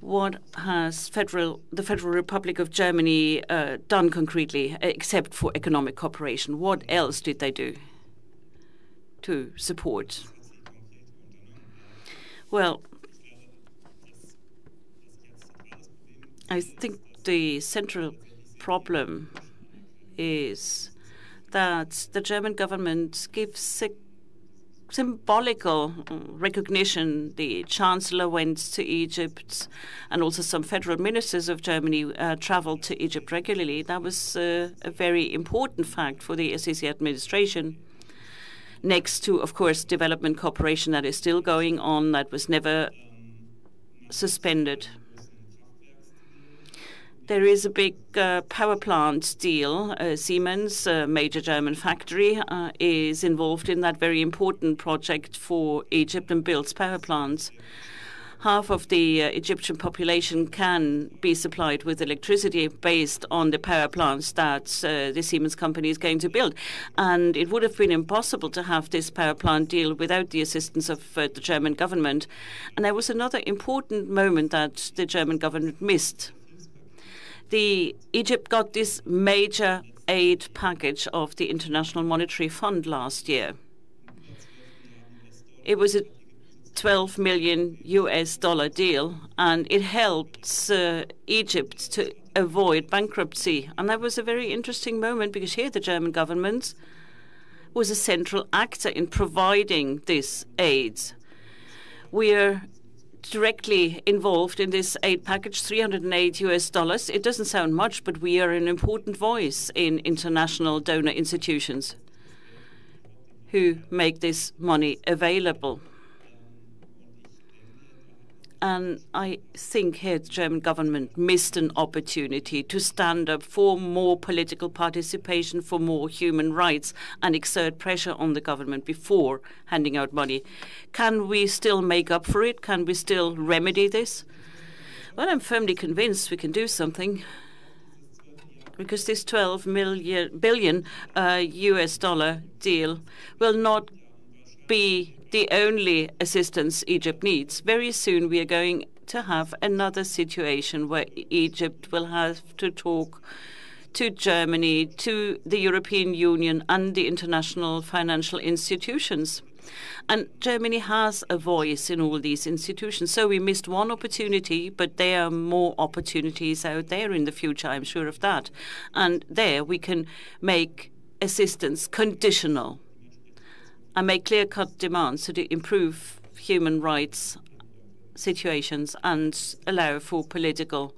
what has federal, the Federal Republic of Germany uh, done concretely, except for economic cooperation? What else did they do to support? Well, I think the central problem is that the German government gives symbolical uh, recognition. The chancellor went to Egypt, and also some federal ministers of Germany uh, traveled to Egypt regularly. That was uh, a very important fact for the Sisi administration. Next to, of course, development cooperation that is still going on, that was never suspended. There is a big uh, power plant deal. Uh, Siemens, a major German factory, uh, is involved in that very important project for Egypt and builds power plants. Half of the uh, Egyptian population can be supplied with electricity based on the power plants that uh, the Siemens company is going to build. And it would have been impossible to have this power plant deal without the assistance of uh, the German government. And there was another important moment that the German government missed the Egypt got this major aid package of the International Monetary Fund last year. It was a 12 million US dollar deal, and it helped uh, Egypt to avoid bankruptcy. And that was a very interesting moment because here the German government was a central actor in providing this aid. We're directly involved in this aid package, 308 US dollars. It doesn't sound much, but we are an important voice in international donor institutions who make this money available. And I think here the German government missed an opportunity to stand up for more political participation, for more human rights, and exert pressure on the government before handing out money. Can we still make up for it? Can we still remedy this? Well, I'm firmly convinced we can do something because this 12 million billion uh, US dollar deal will not be the only assistance Egypt needs. Very soon we are going to have another situation where Egypt will have to talk to Germany, to the European Union, and the international financial institutions. And Germany has a voice in all these institutions. So we missed one opportunity, but there are more opportunities out there in the future, I'm sure of that. And there we can make assistance conditional and make clear-cut demands to improve human rights situations and allow for political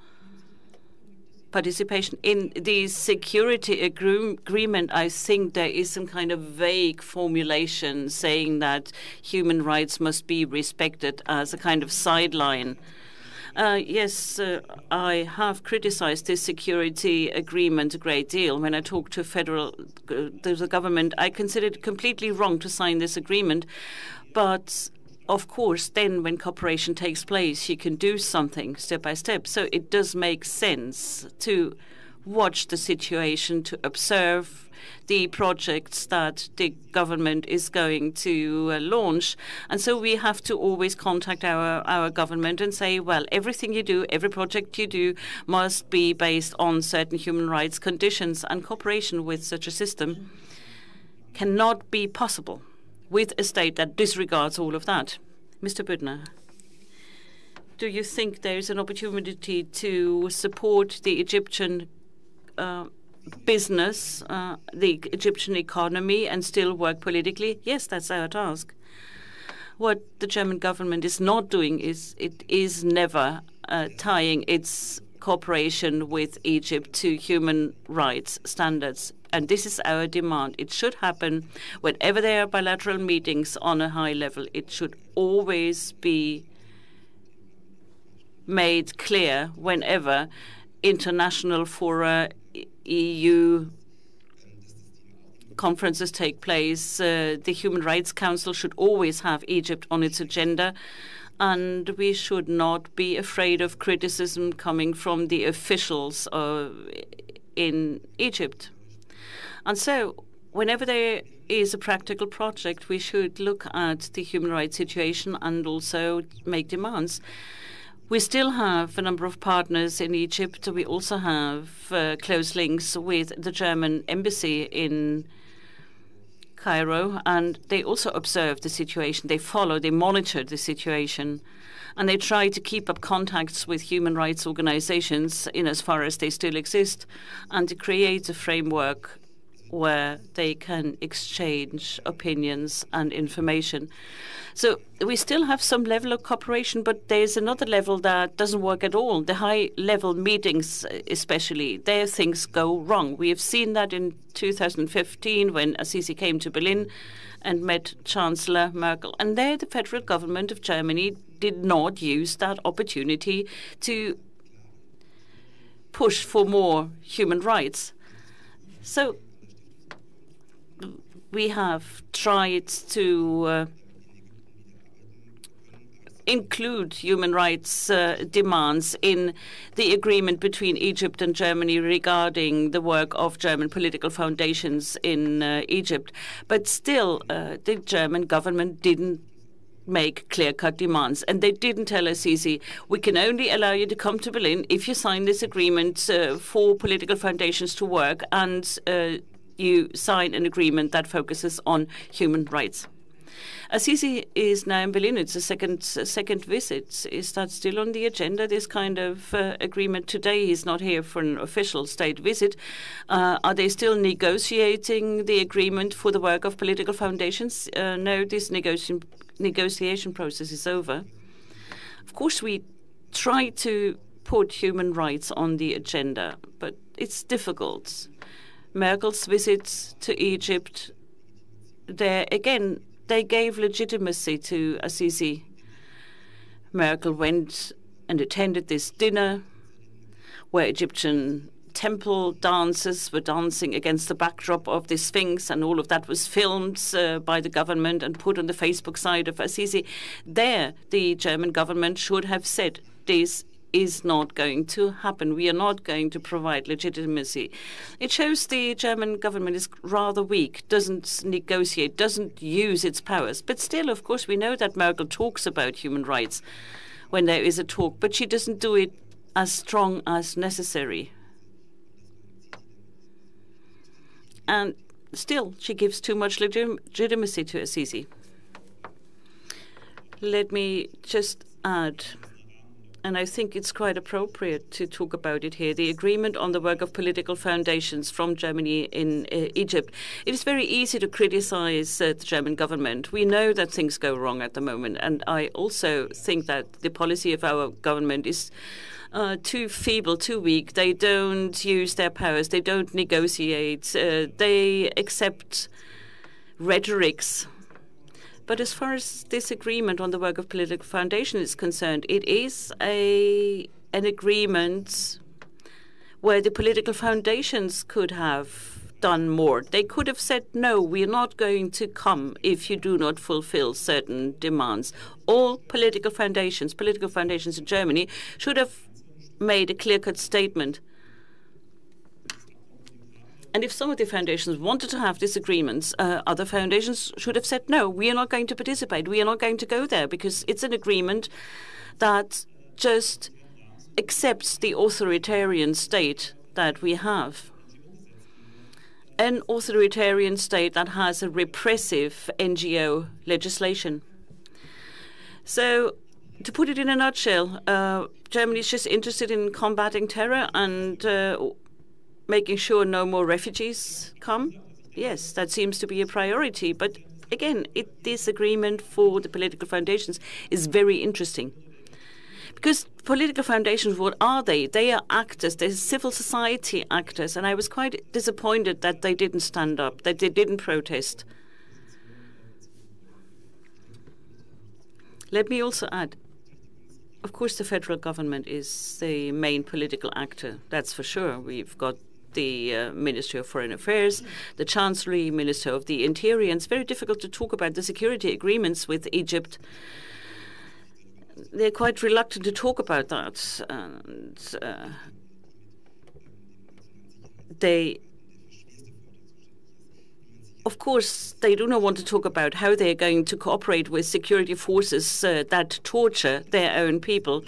participation in the security agreement. I think there is some kind of vague formulation saying that human rights must be respected as a kind of sideline. Uh, yes, uh, I have criticized this security agreement a great deal. When I talked to federal, the government, I considered it completely wrong to sign this agreement. But of course, then when cooperation takes place, you can do something step by step. So it does make sense to watch the situation, to observe the projects that the government is going to uh, launch. And so we have to always contact our, our government and say, well, everything you do, every project you do must be based on certain human rights conditions, and cooperation with such a system cannot be possible with a state that disregards all of that. Mr. Büttner do you think there is an opportunity to support the Egyptian uh, business, uh, the Egyptian economy, and still work politically? Yes, that's our task. What the German government is not doing is it is never uh, tying its cooperation with Egypt to human rights standards. And this is our demand. It should happen whenever there are bilateral meetings on a high level. It should always be made clear whenever international fora EU conferences take place, uh, the Human Rights Council should always have Egypt on its agenda, and we should not be afraid of criticism coming from the officials uh, in Egypt. And so, whenever there is a practical project, we should look at the human rights situation and also make demands. We still have a number of partners in Egypt. We also have uh, close links with the German embassy in Cairo, and they also observe the situation. They follow, they monitor the situation, and they try to keep up contacts with human rights organizations in as far as they still exist, and to create a framework where they can exchange opinions and information. So we still have some level of cooperation, but there's another level that doesn't work at all. The high level meetings, especially, there things go wrong. We have seen that in 2015 when Al-Sisi came to Berlin and met Chancellor Merkel. And there, the federal government of Germany did not use that opportunity to push for more human rights. So we have tried to uh, include human rights uh, demands in the agreement between Egypt and Germany regarding the work of German political foundations in uh, Egypt. But still, uh, the German government didn't make clear-cut demands. And they didn't tell us, Al-Sisi, we can only allow you to come to Berlin if you sign this agreement uh, for political foundations to work and uh, you sign an agreement that focuses on human rights. Al-Sisi is now in Berlin. It's a second second visit. Is that still on the agenda? This kind of uh, agreement today. He's not here for an official state visit. Uh, are they still negotiating the agreement for the work of political foundations? Uh, no, this negotiation negotiation process is over. Of course, we try to put human rights on the agenda, but it's difficult. Merkel's visits to Egypt, there again, they gave legitimacy to Al-Sisi. Merkel went and attended this dinner where Egyptian temple dancers were dancing against the backdrop of the Sphinx, and all of that was filmed uh, by the government and put on the Facebook side of Al-Sisi. There, the German government should have said this is not going to happen. We are not going to provide legitimacy. It shows the German government is rather weak, doesn't negotiate, doesn't use its powers. But still, of course, we know that Merkel talks about human rights when there is a talk, but she doesn't do it as strong as necessary. And still, she gives too much legitimacy to Al-Sisi. Let me just add and I think it's quite appropriate to talk about it here. The agreement on the work of political foundations from Germany in uh, Egypt. It is very easy to criticize uh, the German government. We know that things go wrong at the moment, and I also think that the policy of our government is. Uh, too feeble, too weak. They don't use their powers. They don't negotiate. Uh, they accept rhetorics But as far as this agreement on the work of political foundation is concerned, it is a an agreement where the political foundations could have done more. They could have said, no, we're not going to come if you do not fulfill certain demands. All political foundations, political foundations in Germany, should have made a clear cut statement. And if some of the foundations wanted to have disagreements, uh, other foundations should have said, no, we are not going to participate. We are not going to go there because it's an agreement that just accepts the authoritarian state that we have an authoritarian state that has a repressive NGO legislation. So, to put it in a nutshell, uh, Germany is just interested in combating terror and uh, making sure no more refugees come. Yes, that seems to be a priority. But again, it, this agreement for the political foundations is very interesting. Because political foundations, what are they? They are actors, they're civil society actors, and I was quite disappointed that they didn't stand up, that they didn't protest. Let me also add of course, the federal government is the main political actor, that's for sure. We've got the uh, Ministry of Foreign Affairs, the Chancellery, Minister of the Interior, and it's very difficult to talk about the security agreements with Egypt. They're quite reluctant to talk about that, and uh, they, of course, they do not want to talk about how they are going to cooperate with security forces uh, that torture their own people.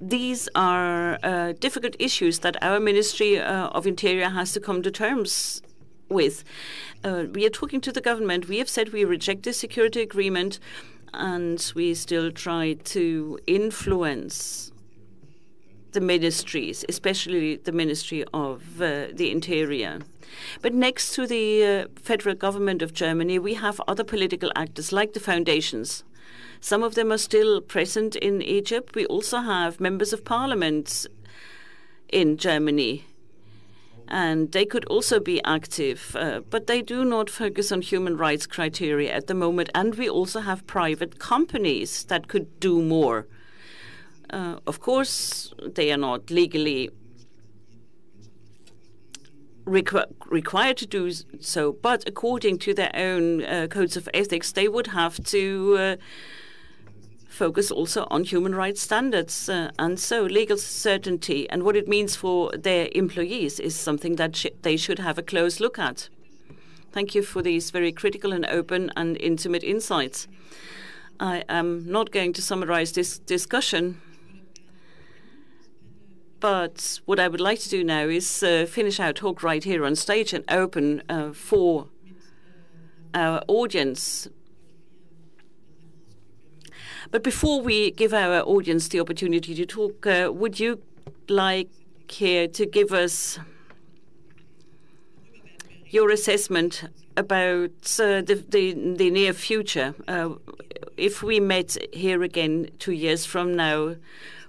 These are uh, difficult issues that our Ministry uh, of Interior has to come to terms with. Uh, we are talking to the government. We have said we reject the security agreement and we still try to influence the ministries, especially the Ministry of uh, the Interior. But next to the uh, federal government of Germany, we have other political actors like the foundations. Some of them are still present in Egypt. We also have members of parliament in Germany and they could also be active, uh, but they do not focus on human rights criteria at the moment. And we also have private companies that could do more. Uh, of course, they are not legally requ required to do so, but according to their own uh, codes of ethics, they would have to uh, focus also on human rights standards. Uh, and so legal certainty and what it means for their employees is something that sh they should have a close look at. Thank you for these very critical and open and intimate insights. I am not going to summarize this discussion, but what I would like to do now is uh, finish our talk right here on stage and open uh, for our audience but before we give our audience the opportunity to talk, uh, would you like here to give us your assessment about uh, the, the, the near future? Uh, if we met here again two years from now,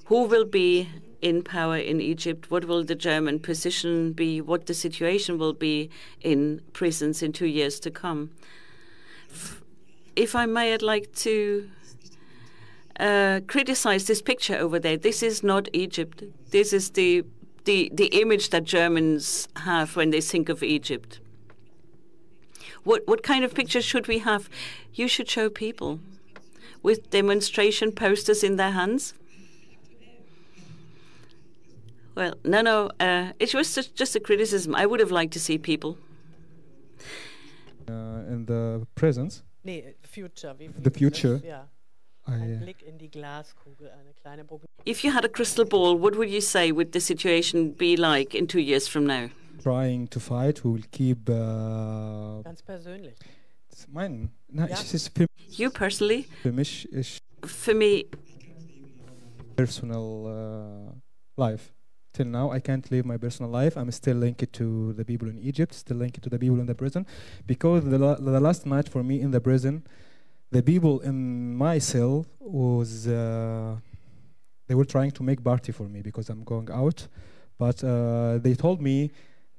who will be in power in Egypt? What will the German position be? What the situation will be in prisons in two years to come? If I may, I'd like to uh, criticize this picture over there. This is not Egypt. This is the, the, the image that Germans have when they think of Egypt. What, what kind of picture should we have? You should show people with demonstration posters in their hands. Well, no, no, uh, it was just, just a criticism. I would have liked to see people. Uh, in the present. Nee, future. The future. Yeah. I, if you had a crystal ball, what would you say would the situation be like in two years from now? Trying to fight, we will keep. Uh, Ganz persönlich. Mine. No, Ja. es ist für, You personally, für mich ist for me, personal uh, life. Till now, I can't live my personal life. I'm still linked to the people in Egypt, still linked to the people in the prison, because the, la- the last night for me in the prison, the people in my cell was uh, they were trying to make party for me because I'm going out, but uh, they told me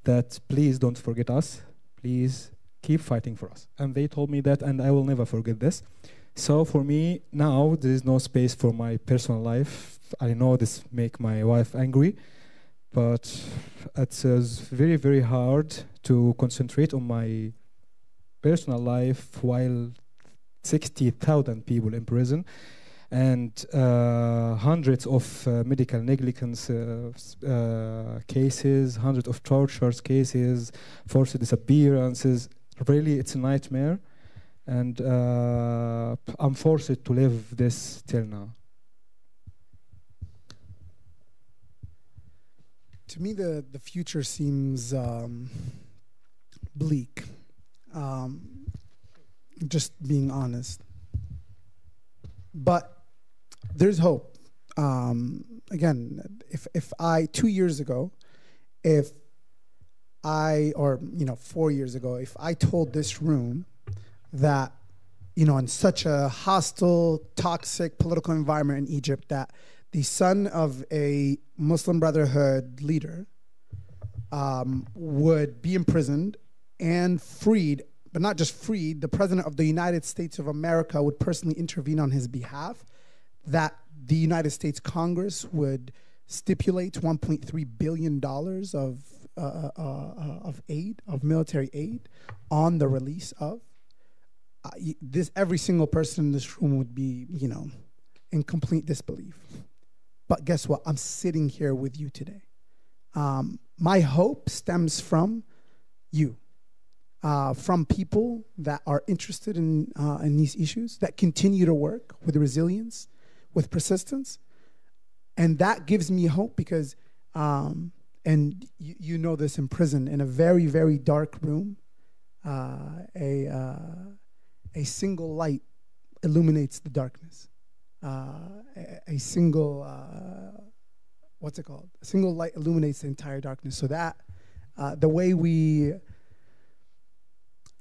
that please don't forget us, please keep fighting for us, and they told me that, and I will never forget this. So for me now there is no space for my personal life. I know this make my wife angry, but it's uh, very very hard to concentrate on my personal life while 60,000 people in prison and uh, hundreds of uh, medical negligence uh, uh, cases, hundreds of tortures cases, forced disappearances. Really, it's a nightmare, and uh, I'm forced to live this till now. To me, the, the future seems um, bleak. Um, just being honest. But there's hope. Um, again, if if I two years ago, if I or you know four years ago, if I told this room that you know in such a hostile, toxic political environment in Egypt that the son of a Muslim Brotherhood leader um, would be imprisoned and freed, but not just freed, the president of the United States of America would personally intervene on his behalf, that the United States Congress would stipulate $1.3 billion of, uh, uh, uh, of aid, of military aid, on the release of. Uh, this every single person in this room would be, you know, in complete disbelief. But guess what? I'm sitting here with you today. Um, my hope stems from you, uh, from people that are interested in, uh, in these issues, that continue to work with resilience, with persistence. And that gives me hope because, um, and you, you, know this in prison, in a very, very dark room, uh, a, uh, a single light illuminates the darkness. Uh, a, a, single, uh, what's it called? A single light illuminates the entire darkness. So that, uh, the way we,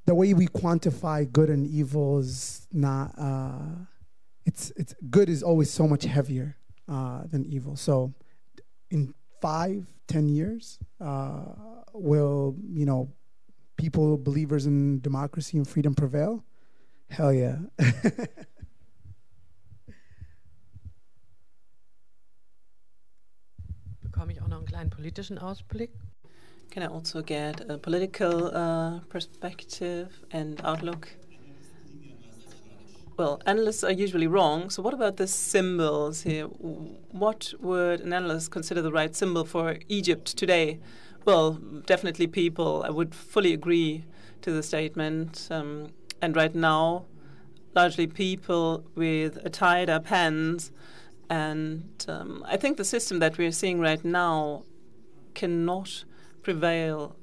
the way we quantify good and evil is not uh, it's it's good is always so much heavier uh, than evil. So in five, ten years, uh, will you know people believers in democracy and freedom prevail? Hell yeah. Bekomme ich auch noch einen kleinen politischen Ausblick? Can I also get a political uh, perspective and outlook? well, analysts are usually wrong. So what about the symbols here? What would an analyst consider the right symbol for Egypt today? Well, definitely people. I would fully agree to the statement. Um, and right now, largely people with tied up hands. And um, I think the system that we're seeing right now cannot prevail.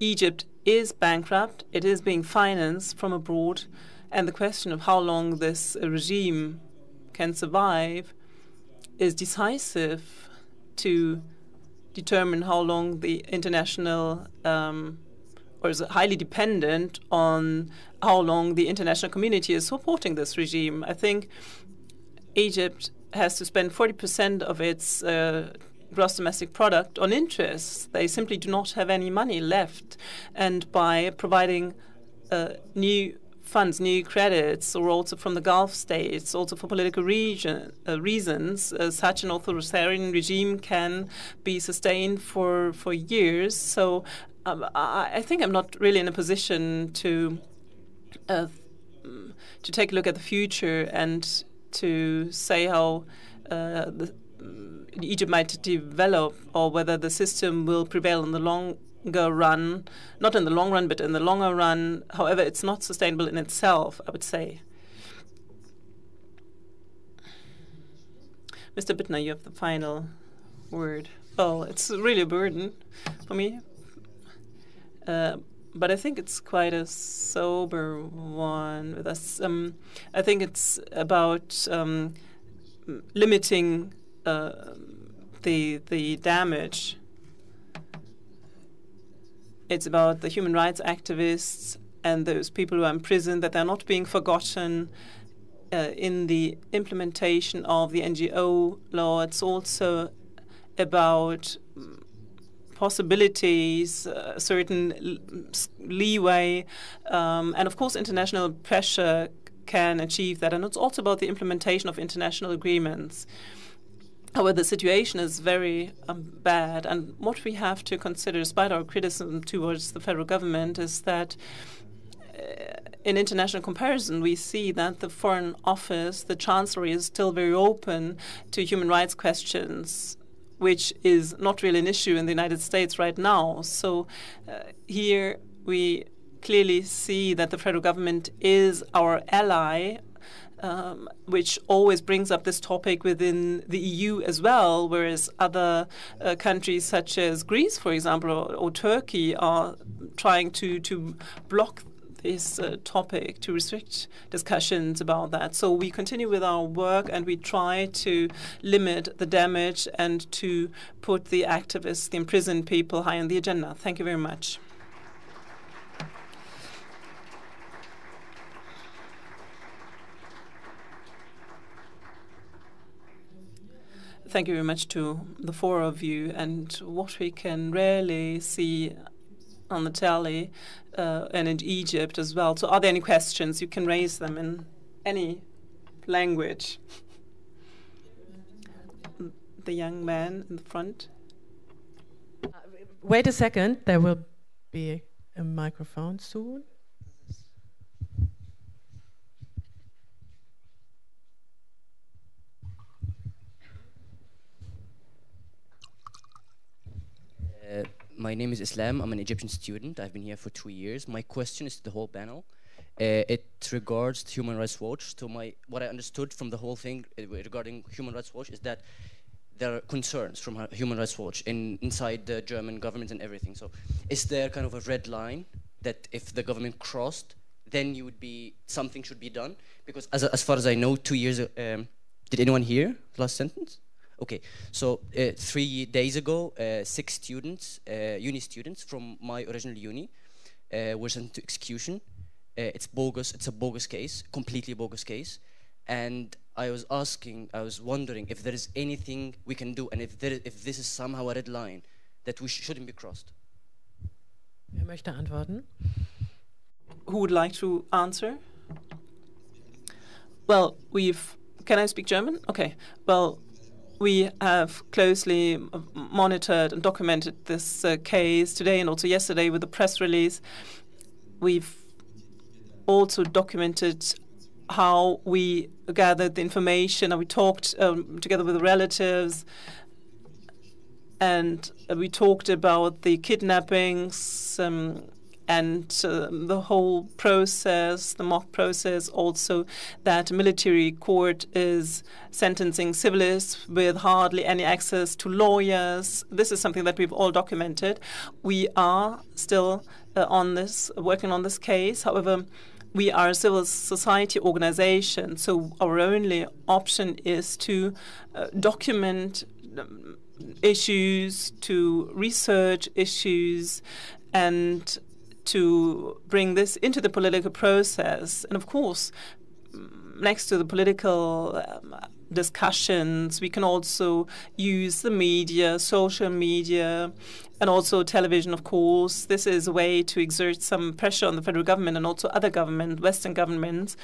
Egypt is bankrupt, it is being financed from abroad, and the question of how long this regime can survive is decisive to determine how long the international um, or is highly dependent on how long the international community is supporting this regime. I think Egypt has to spend 40% of its uh, gross domestic product on interest. They simply do not have any money left. And by providing uh, new funds, new credits, or also from the Gulf states, also for political region, uh, reasons, uh, such an authoritarian regime can be sustained for, for years. So um, I, I, think I'm not really in a position to uh, to take a look at the future and to say how uh, the Egypt might develop or whether the system will prevail in the longer run, not in the long run, but in the longer run. However, it's not sustainable in itself, I would say. Mr. Büttner, you have the final word. Oh, it's really a burden for me. Uh, but I think it's quite a sober one with us. Um, I think it's about um, limiting uh, the the damage. It's about the human rights activists and those people who are in prison that they're not being forgotten uh, in the implementation of the NGO law. It's also about possibilities, a certain leeway, um, and of course, international pressure can achieve that. And it's also about the implementation of international agreements. However, the situation is very um, bad, and what we have to consider, despite our criticism towards the federal government, is that uh, in international comparison, we see that the Foreign Office, the Chancellery, is still very open to human rights questions, which is not really an issue in the United States right now. So uh, here we clearly see that the federal government is our ally um, which always brings up this topic within the EU as well, whereas other uh, countries such as Greece, for example, or, or, Turkey are trying to, to block this uh, topic, to restrict discussions about that. So we continue with our work and we try to limit the damage and to put the activists, the imprisoned people, high on the agenda. Thank you very much. thank you very much to the four of you. And what we can rarely see on the telly uh, and in Egypt as well. So, are there any questions? You can raise them in any language. the young man in the front. Uh, wait a second, there will be a microphone soon. My name is Islam. I'm an Egyptian student. I've been here for two years. My question is to the whole panel. Uh, it regards Human Rights Watch. So my what I understood from the whole thing uh, regarding Human Rights Watch is that there are concerns from Human Rights Watch in, inside the German government and everything. So is there kind of a red line that if the government crossed, then you would be something should be done? Because as, as far as I know, two years. Um, did anyone hear last sentence? Okay, so uh, three days ago, uh, six students, uh, uni students from my original uni, uh, were sent to execution. Uh, it's bogus. It's a bogus case, completely bogus case. And I was asking, I was wondering if there is anything we can do, and if there, if this is somehow a red line that we sh shouldn't be crossed. Wer möchte antworten? Who would like to answer? Well, we've. Can I speak German? Okay. Well, we have closely monitored and documented this uh, case today and also yesterday with the press release. We've also documented how we gathered the information and we talked um, together with relatives and we talked about the kidnappings um, and uh, the whole process, the mock process, also that military court is sentencing civilists with hardly any access to lawyers. This is something that we've all documented. We are still uh, on this, working on this case. However, we are a civil society organization, so our only option is to uh, document um, issues, to research issues, and to bring this into the political process. And of course, next to the political um, discussions, we can also use the media, social media, and also television, of course. This is a way to exert some pressure on the federal government and also other government, Western governments.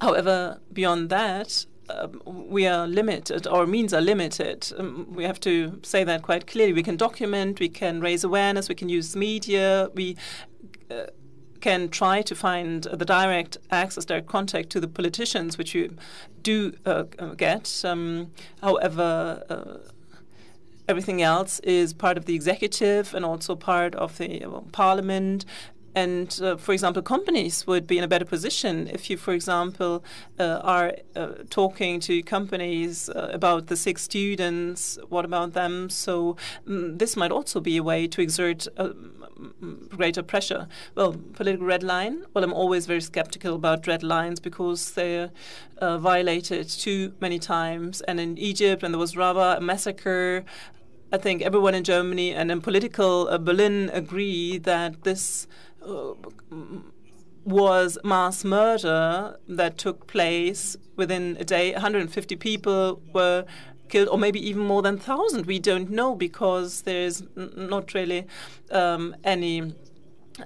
However, beyond that, um, we are limited, our means are limited. Um, we have to say that quite clearly. We can document, we can raise awareness, we can use media, we uh, can try to find the direct access, direct contact to the politicians, which you do uh, get. Um, however, uh, everything else is part of the executive and also part of the uh, parliament and uh, for example, companies would be in a better position if you, for example, uh, are uh, talking to companies uh, about the six students. What about them? So um, this might also be a way to exert uh, greater pressure. Well, political red line. Well, I'm always very skeptical about red lines because they're uh, violated too many times. And in Egypt, when there was Rabaa, a massacre, I think everyone in Germany and in political Berlin agree that this was mass murder that took place within a day. 150 people were killed, or maybe even more than 1,000. We don't know because there's not really um, any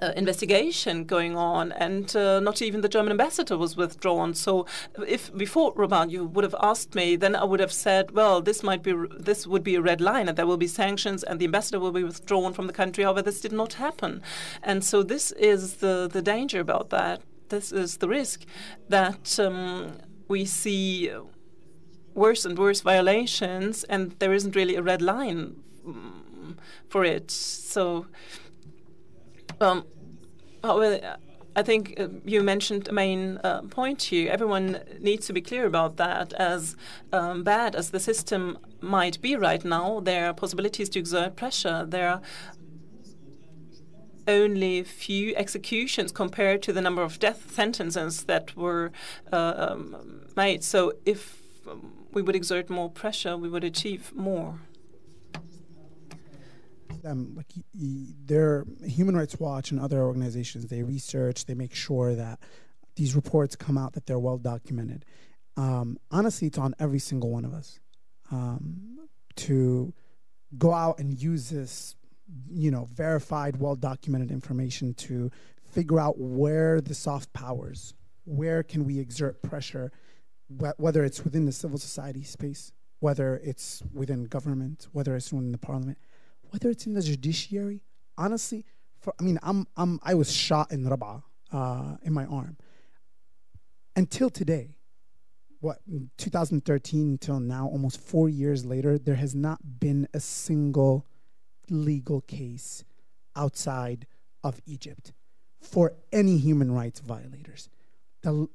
uh, investigation going on, and uh, not even the German ambassador was withdrawn. So, if before Rabaa you would have asked me, then I would have said, well, this might be this would be a red line, and there will be sanctions, and the ambassador will be withdrawn from the country. However, this did not happen, and so this is the the danger about that. This is the risk that um, we see worse and worse violations, and there isn't really a red line mm, for it. So. Um, well, I think uh, you mentioned a main uh, point here. Everyone needs to be clear about that. As um, bad as the system might be right now, there are possibilities to exert pressure. There are only few executions compared to the number of death sentences that were uh, um, made. So if um, we would exert more pressure, we would achieve more um, like their Human Rights Watch and other organizations, they research, they make sure that these reports come out that they're well documented. Um, honestly, it's on every single one of us um, to go out and use this, you know, verified, well documented information to figure out where the soft powers, where can we exert pressure, wh- whether it's within the civil society space, whether it's within government, whether it's within the parliament whether it's in the judiciary, honestly, for I mean, I'm I'm I was shot in Rabaa uh, in my arm. Until today, what 2013 until now, almost four years later, there has not been a single legal case outside of Egypt for any human rights violators. The,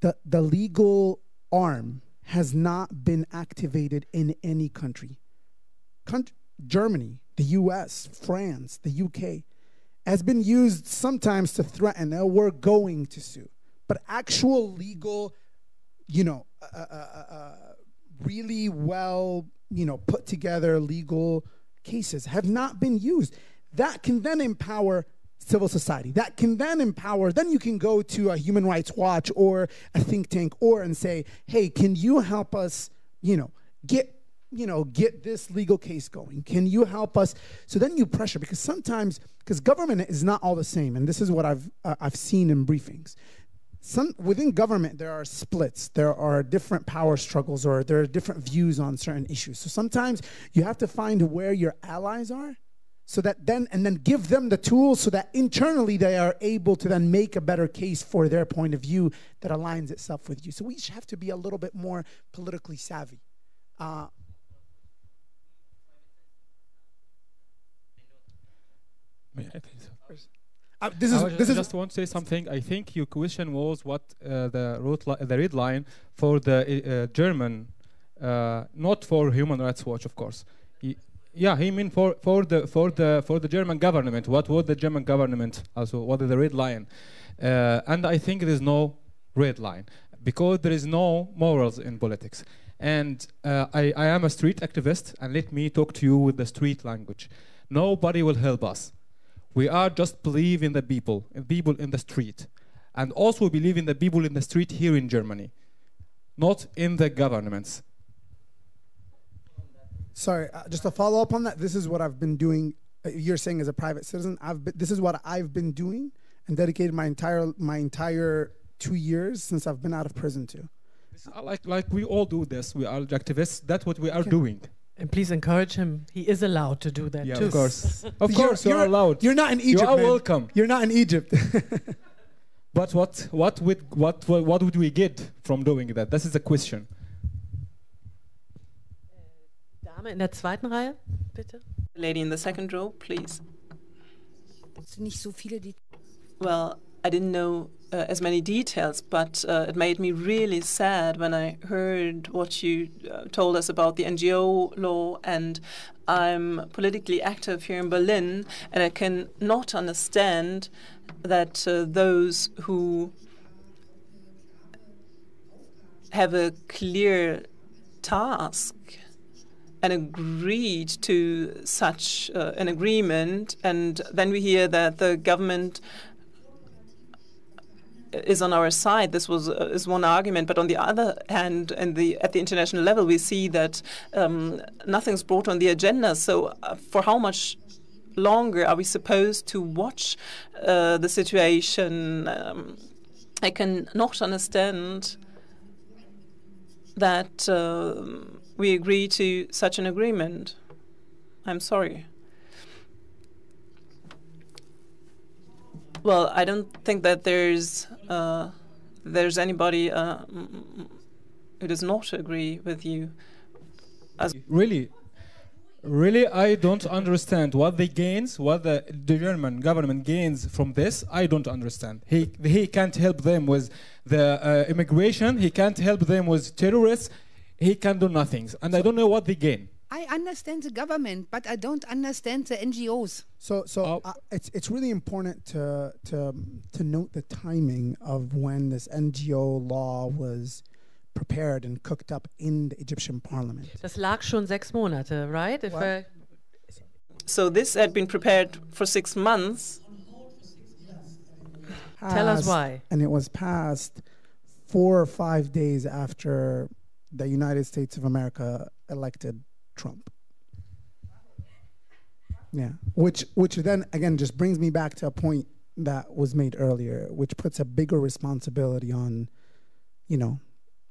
the, the legal arm has not been activated in any country. Country, Germany, the US, France, the UK, has been used sometimes to threaten, we're going to sue. But actual legal, you know, uh, uh, uh, uh, really well, you know, put together legal cases have not been used. That can then empower civil society. That can then empower, then you can go to a Human Rights Watch or a think tank or and say, hey, can you help us, you know, get you know, get this legal case going? Can you help us? So then you pressure because sometimes, because government is not all the same, and this is what I've uh, I've seen in briefings. Some within government there are splits, there are different power struggles, or there are different views on certain issues. So sometimes you have to find where your allies are, so that then and then give them the tools so that internally they are able to then make a better case for their point of view that aligns itself with you. So we each have to be a little bit more politically savvy. Uh, I think so. Uh, this is I this is just want to say something. I think your question was what uh, the road li- the red line for the uh, German, uh, not for Human Rights Watch, of course. He, yeah, he mean for for the for the for the German government. What was the German government also? What is the red line? Uh, and I think there is no red line because there is no morals in politics. And uh, I, I am a street activist, and let me talk to you with the street language. Nobody will help us we are just believing the people, in people in the street. And also believe in the people in the street here in Germany, not in the governments. Sorry, uh, just to follow up on that, this is what I've been doing. Uh, you're saying as a private citizen, I've been, this is what I've been doing and dedicated my entire my entire two years since I've been out of prison to. Like like we all do this. We are activists. That's what we are okay. doing. And please encourage him. He is allowed to do that yeah, too. Of course. of course, you're, you're, allowed. You're not in Egypt. You are man. welcome. You're not in Egypt. but what what would what what would we get from doing that? This is the question. Dame in der zweiten Reihe, bitte. Lady in the second row, please. Well, I didn't know uh, as many details, but uh, it made me really sad when I heard what you uh, told us about the NGO law. And I'm politically active here in Berlin, and I can not understand that uh, those who have a clear task and agreed to such uh, an agreement, and then we hear that the government is on our side. This was uh, is one argument, but on the other hand, in the at the international level, we see that um, nothing's brought on the agenda. So, uh, for how much longer are we supposed to watch uh, the situation? Um, I cannot understand that uh, we agree to such an agreement. I'm sorry. Well, I don't think that there's uh, there's anybody uh, who does not agree with you. As really, really, I don't understand what the gains, what the, the German government gains from this. I don't understand. He he can't help them with the uh, immigration. He can't help them with terrorists. He can do nothing, and I don't know what they gain. I understand the government, but I don't understand the NGOs. So, so Oh. uh, it's it's really important to to to note the timing of when this NGO law was prepared and cooked up in the Egyptian parliament. Das lag schon sechs Monate, right? If so this had been prepared for six months. Tell us why. And it was passed four or five days after the United States of America elected Trump. Yeah, which which then again just brings me back to a point that was made earlier, which puts a bigger responsibility on, you know,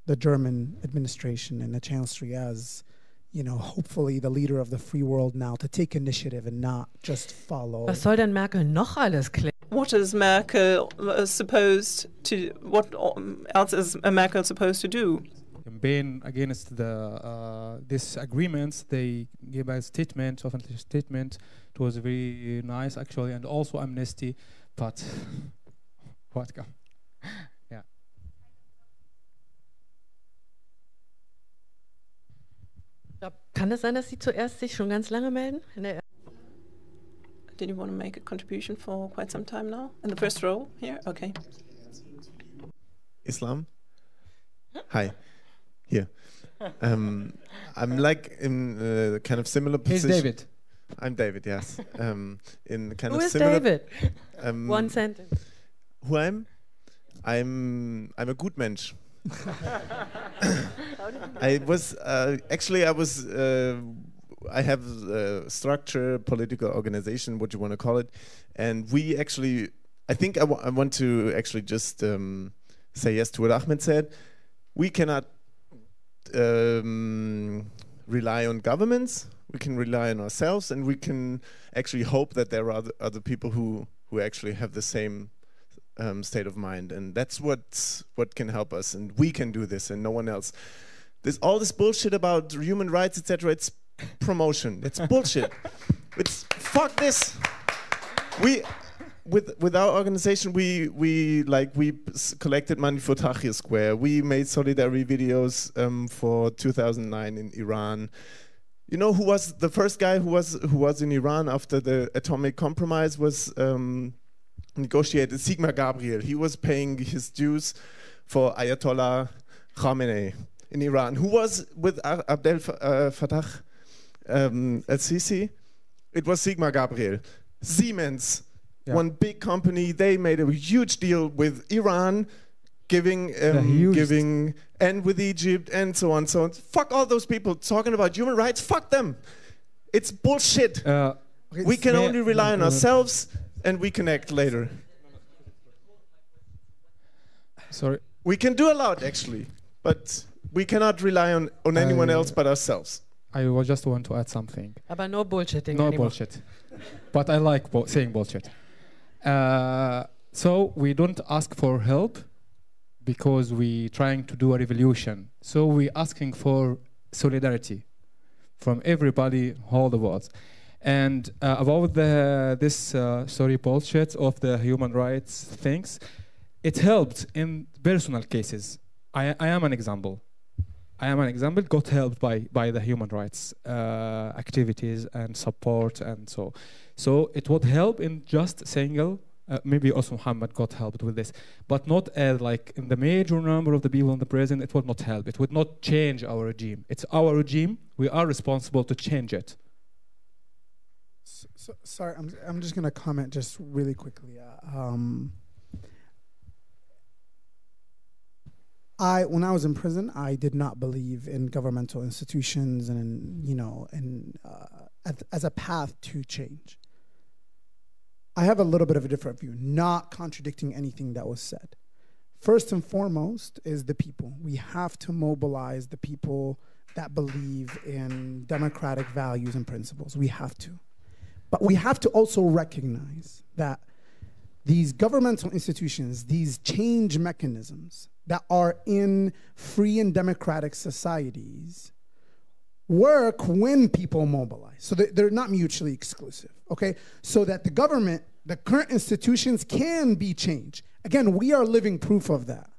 the German administration and the chancellery as, you know, hopefully the leader of the free world now to take initiative and not just follow. Was soll denn Merkel noch alles klären? What is Merkel uh, supposed to? What um, else is Merkel supposed to do? Campaign against the uh, these agreements. They gave a statement, official statement. It was very nice actually, and also amnesty. But what come? Yeah. Ja, Kann es sein, dass Sie zuerst sich schon ganz lange melden? In der Did you want to make a contribution for quite some time now? In the first row here? Okay. Islam. Hi, here. Um, I'm like in uh, kind of similar Here's position. David. I'm David. Yes. Um, in kind Who of is similar. David? Um, One sentence. Who I'm? I'm I'm a good mensch. I was uh, actually I was uh, I have a structure, political organization, what you want to call it, and we actually I think I I want to actually just um, say yes to what Ahmed said. We cannot um, rely on governments. We can rely on ourselves, and we can actually hope that there are other, other people who who actually have the same um, state of mind, and that's what what can help us, and we can do this, and no one else. There's all this bullshit about human rights, etc. It's promotion. It's bullshit. it's fuck this. We with with our organization, we we like we collected money for Tahrir Square. We made solidarity videos um, for 2009 in Iran. You know who was the first guy who was who was in Iran after the atomic compromise was um, negotiated? Sigmar Gabriel. He was paying his dues for Ayatollah Khamenei in Iran. Who was with Abdel uh, Fattah um, al-Sisi? It was Sigmar Gabriel. Siemens, Yeah. one big company, they made a huge deal with Iran, giving, um, giving, and with Egypt, and so on, so on. Fuck all those people talking about human rights. Fuck them. It's bullshit. Uh, we can only rely on uh, ourselves, and we connect later. Sorry. We can do a lot actually, but we cannot rely on, on anyone Uh, else but ourselves. I just want to add something. Aber no bullshitting No anymore. bullshit. but I like bu- saying bullshit. Uh, so we don't ask for help because we're trying to do a revolution. So we're asking for solidarity from everybody, all the world. And uh, about the this uh, sorry bullshit of the human rights things, it helped in personal cases. I, I am an example. I am an example. Got helped by by the human rights uh, activities and support and so. So it would help in just single. Uh, maybe also Muhammad got helped with this, but not as like in the major number of the people in the prison. It would not help. It would not change our regime. It's our regime. We are responsible to change it. So, so, sorry, I'm I'm just gonna comment just really quickly. Uh, um, I when I was in prison, I did not believe in governmental institutions and in, you know and uh, as, as a path to change. I have a little bit of a different view, not contradicting anything that was said. First and foremost is the people. We have to mobilize the people that believe in democratic values and principles. We have to. But we have to also recognize that these governmental institutions, these change mechanisms that are in free and democratic societies, work when people mobilize. So they're not mutually exclusive, okay? So that the government, the current institutions can be changed. Again, we are living proof of that,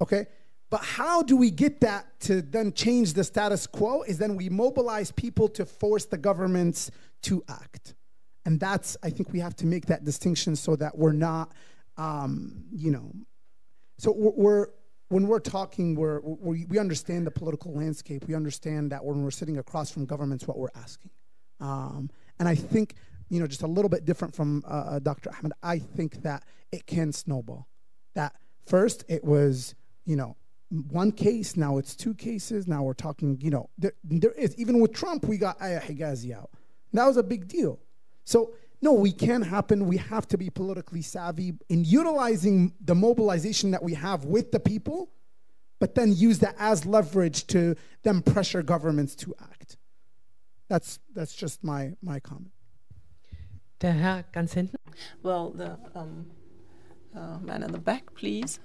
okay? But how do we get that to then change the status quo? Is then we mobilize people to force the governments to act. And that's, I think we have to make that distinction so that we're not, um, you know, so we're, when we're talking, we're, we we understand the political landscape. We understand that when we're sitting across from governments, what we're asking. Um, and I think, you know, just a little bit different from uh, uh Dr. Ahmed, I think that it can snowball. That first it was, you know, one case, now it's two cases. Now we're talking, you know, there, there is, even with Trump, we got Aya Higazi out. That was a big deal. So, no, we can happen. We have to be politically savvy in utilizing the mobilization that we have with the people, but then use that as leverage to then pressure governments to act. That's, that's just my, my comment. Der Herr ganz hinten. Well, the um, uh, man in the back, please.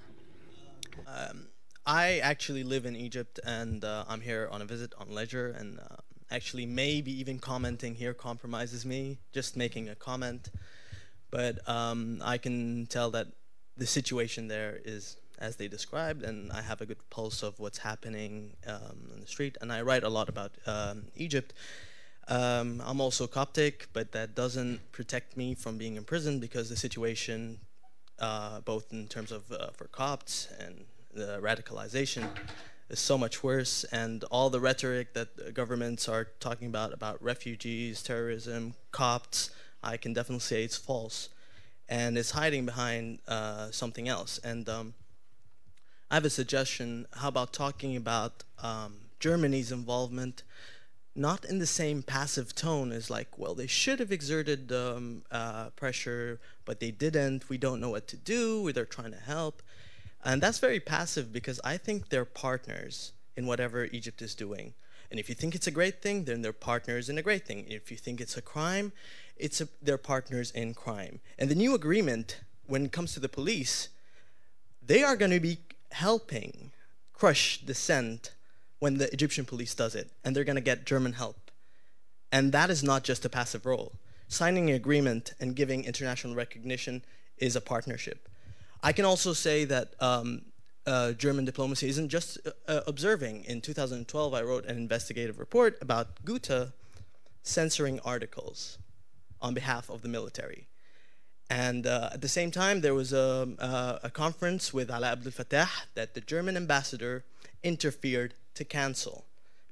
Um, I actually live in Egypt and uh, I'm here on a visit on leisure and uh, actually maybe even commenting here compromises me, just making a comment. But um, I can tell that the situation there is as they described, and I have a good pulse of what's happening um, on the street. And I write a lot about um, Egypt. Um, I'm also Coptic, but that doesn't protect me from being in prison because the situation, uh, both in terms of uh, for Copts and the radicalization, is so much worse, and all the rhetoric that governments are talking about about refugees, terrorism, Copts, I can definitely say it's false, and it's hiding behind uh, something else. And um, I have a suggestion. How about talking about um, Germany's involvement? Not in the same passive tone as like, well, they should have exerted um, uh, pressure, but they didn't. We don't know what to do. They're trying to help and that's very passive because I think they're partners in whatever Egypt is doing. And if you think it's a great thing, then they're partners in a great thing. If you think it's a crime, it's a, they're partners in crime. And the new agreement, when it comes to the police, they are going to be helping crush dissent when the Egyptian police does it, and they're going to get German help. And that is not just a passive role. Signing an agreement and giving international recognition is a partnership. I can also say that um, uh, German diplomacy isn't just uh, observing. In 2012, I wrote an investigative report about Goethe censoring articles on behalf of the military. And uh, at the same time, there was a, uh, a conference with Alaa Abdel Fattah that the German ambassador interfered to cancel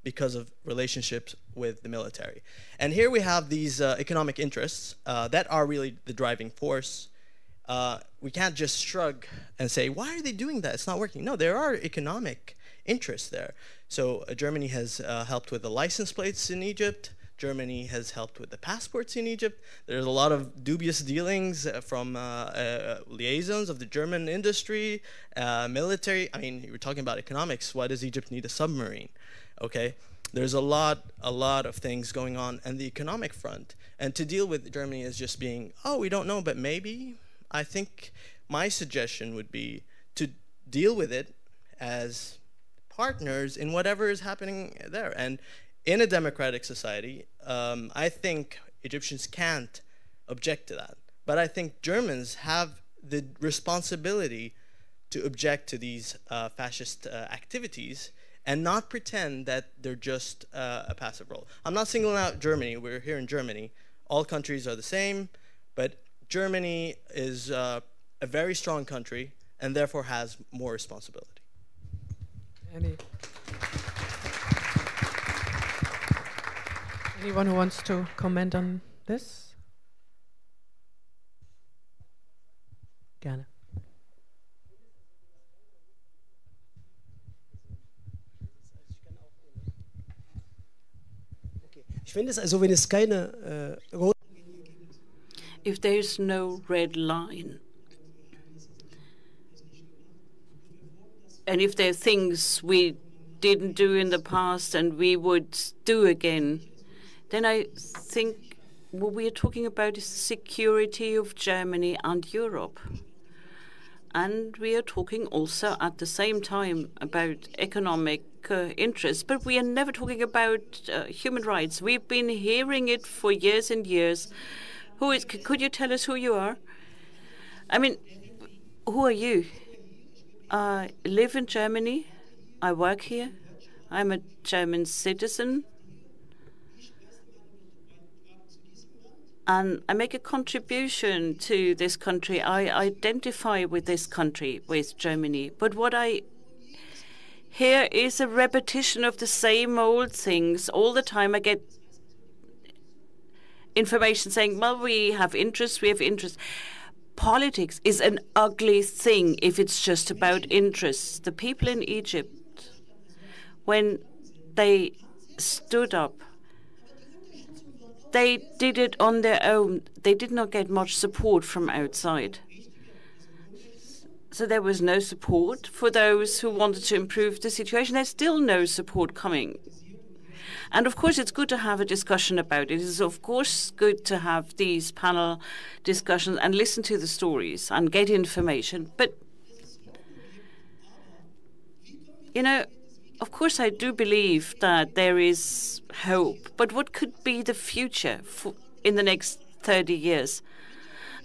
because of relationships with the military. And here we have these uh, economic interests uh, that are really the driving force uh, we can't just shrug and say, why are they doing that? It's not working. No, there are economic interests there. So uh, Germany has uh, helped with the license plates in Egypt. Germany has helped with the passports in Egypt. There's a lot of dubious dealings uh, from uh, uh, liaisons of the German industry, military. I mean, you were talking about economics. Why does Egypt need a submarine? Okay, there's a lot, a lot of things going on on the economic front. And to deal with Germany as just being, oh, we don't know, but maybe, I think my suggestion would be to deal with it as partners in whatever is happening there. And in a democratic society, um, I think Egyptians can't object to that. But I think Germans have the responsibility to object to these uh, fascist uh, activities and not pretend that they're just uh, a passive role. I'm not singling out Germany. We're here in Germany. All countries are the same, but Germany is uh, a very strong country and therefore has more responsibility. Any, Anyone who wants to comment on this? Gerne. If there is no red line, and if there are things we didn't do in the past and we would do again, then I think what we are talking about is the security of Germany and Europe. And we are talking also at the same time about economic uh, interests, but we are never talking about uh, human rights. We've been hearing it for years and years. Who is? Could you tell us who you are? I mean, who are you? I live in Germany. I work here. I'm a German citizen. And I make a contribution to this country. I identify with this country, with Germany. But what I hear is a repetition of the same old things all the time. I get information saying, well, we have interests, we have interests. Politics is an ugly thing if it's just about interests. The people in Egypt, when they stood up they did it on their own. They did not get much support from outside. So there was no support for those who wanted to improve the situation. There's still no support coming. And of course, it's good to have a discussion about it. It is, of course, good to have these panel discussions and listen to the stories and get information. But, you know, of course, I do believe that there is hope, but what could be the future in the next 30 years?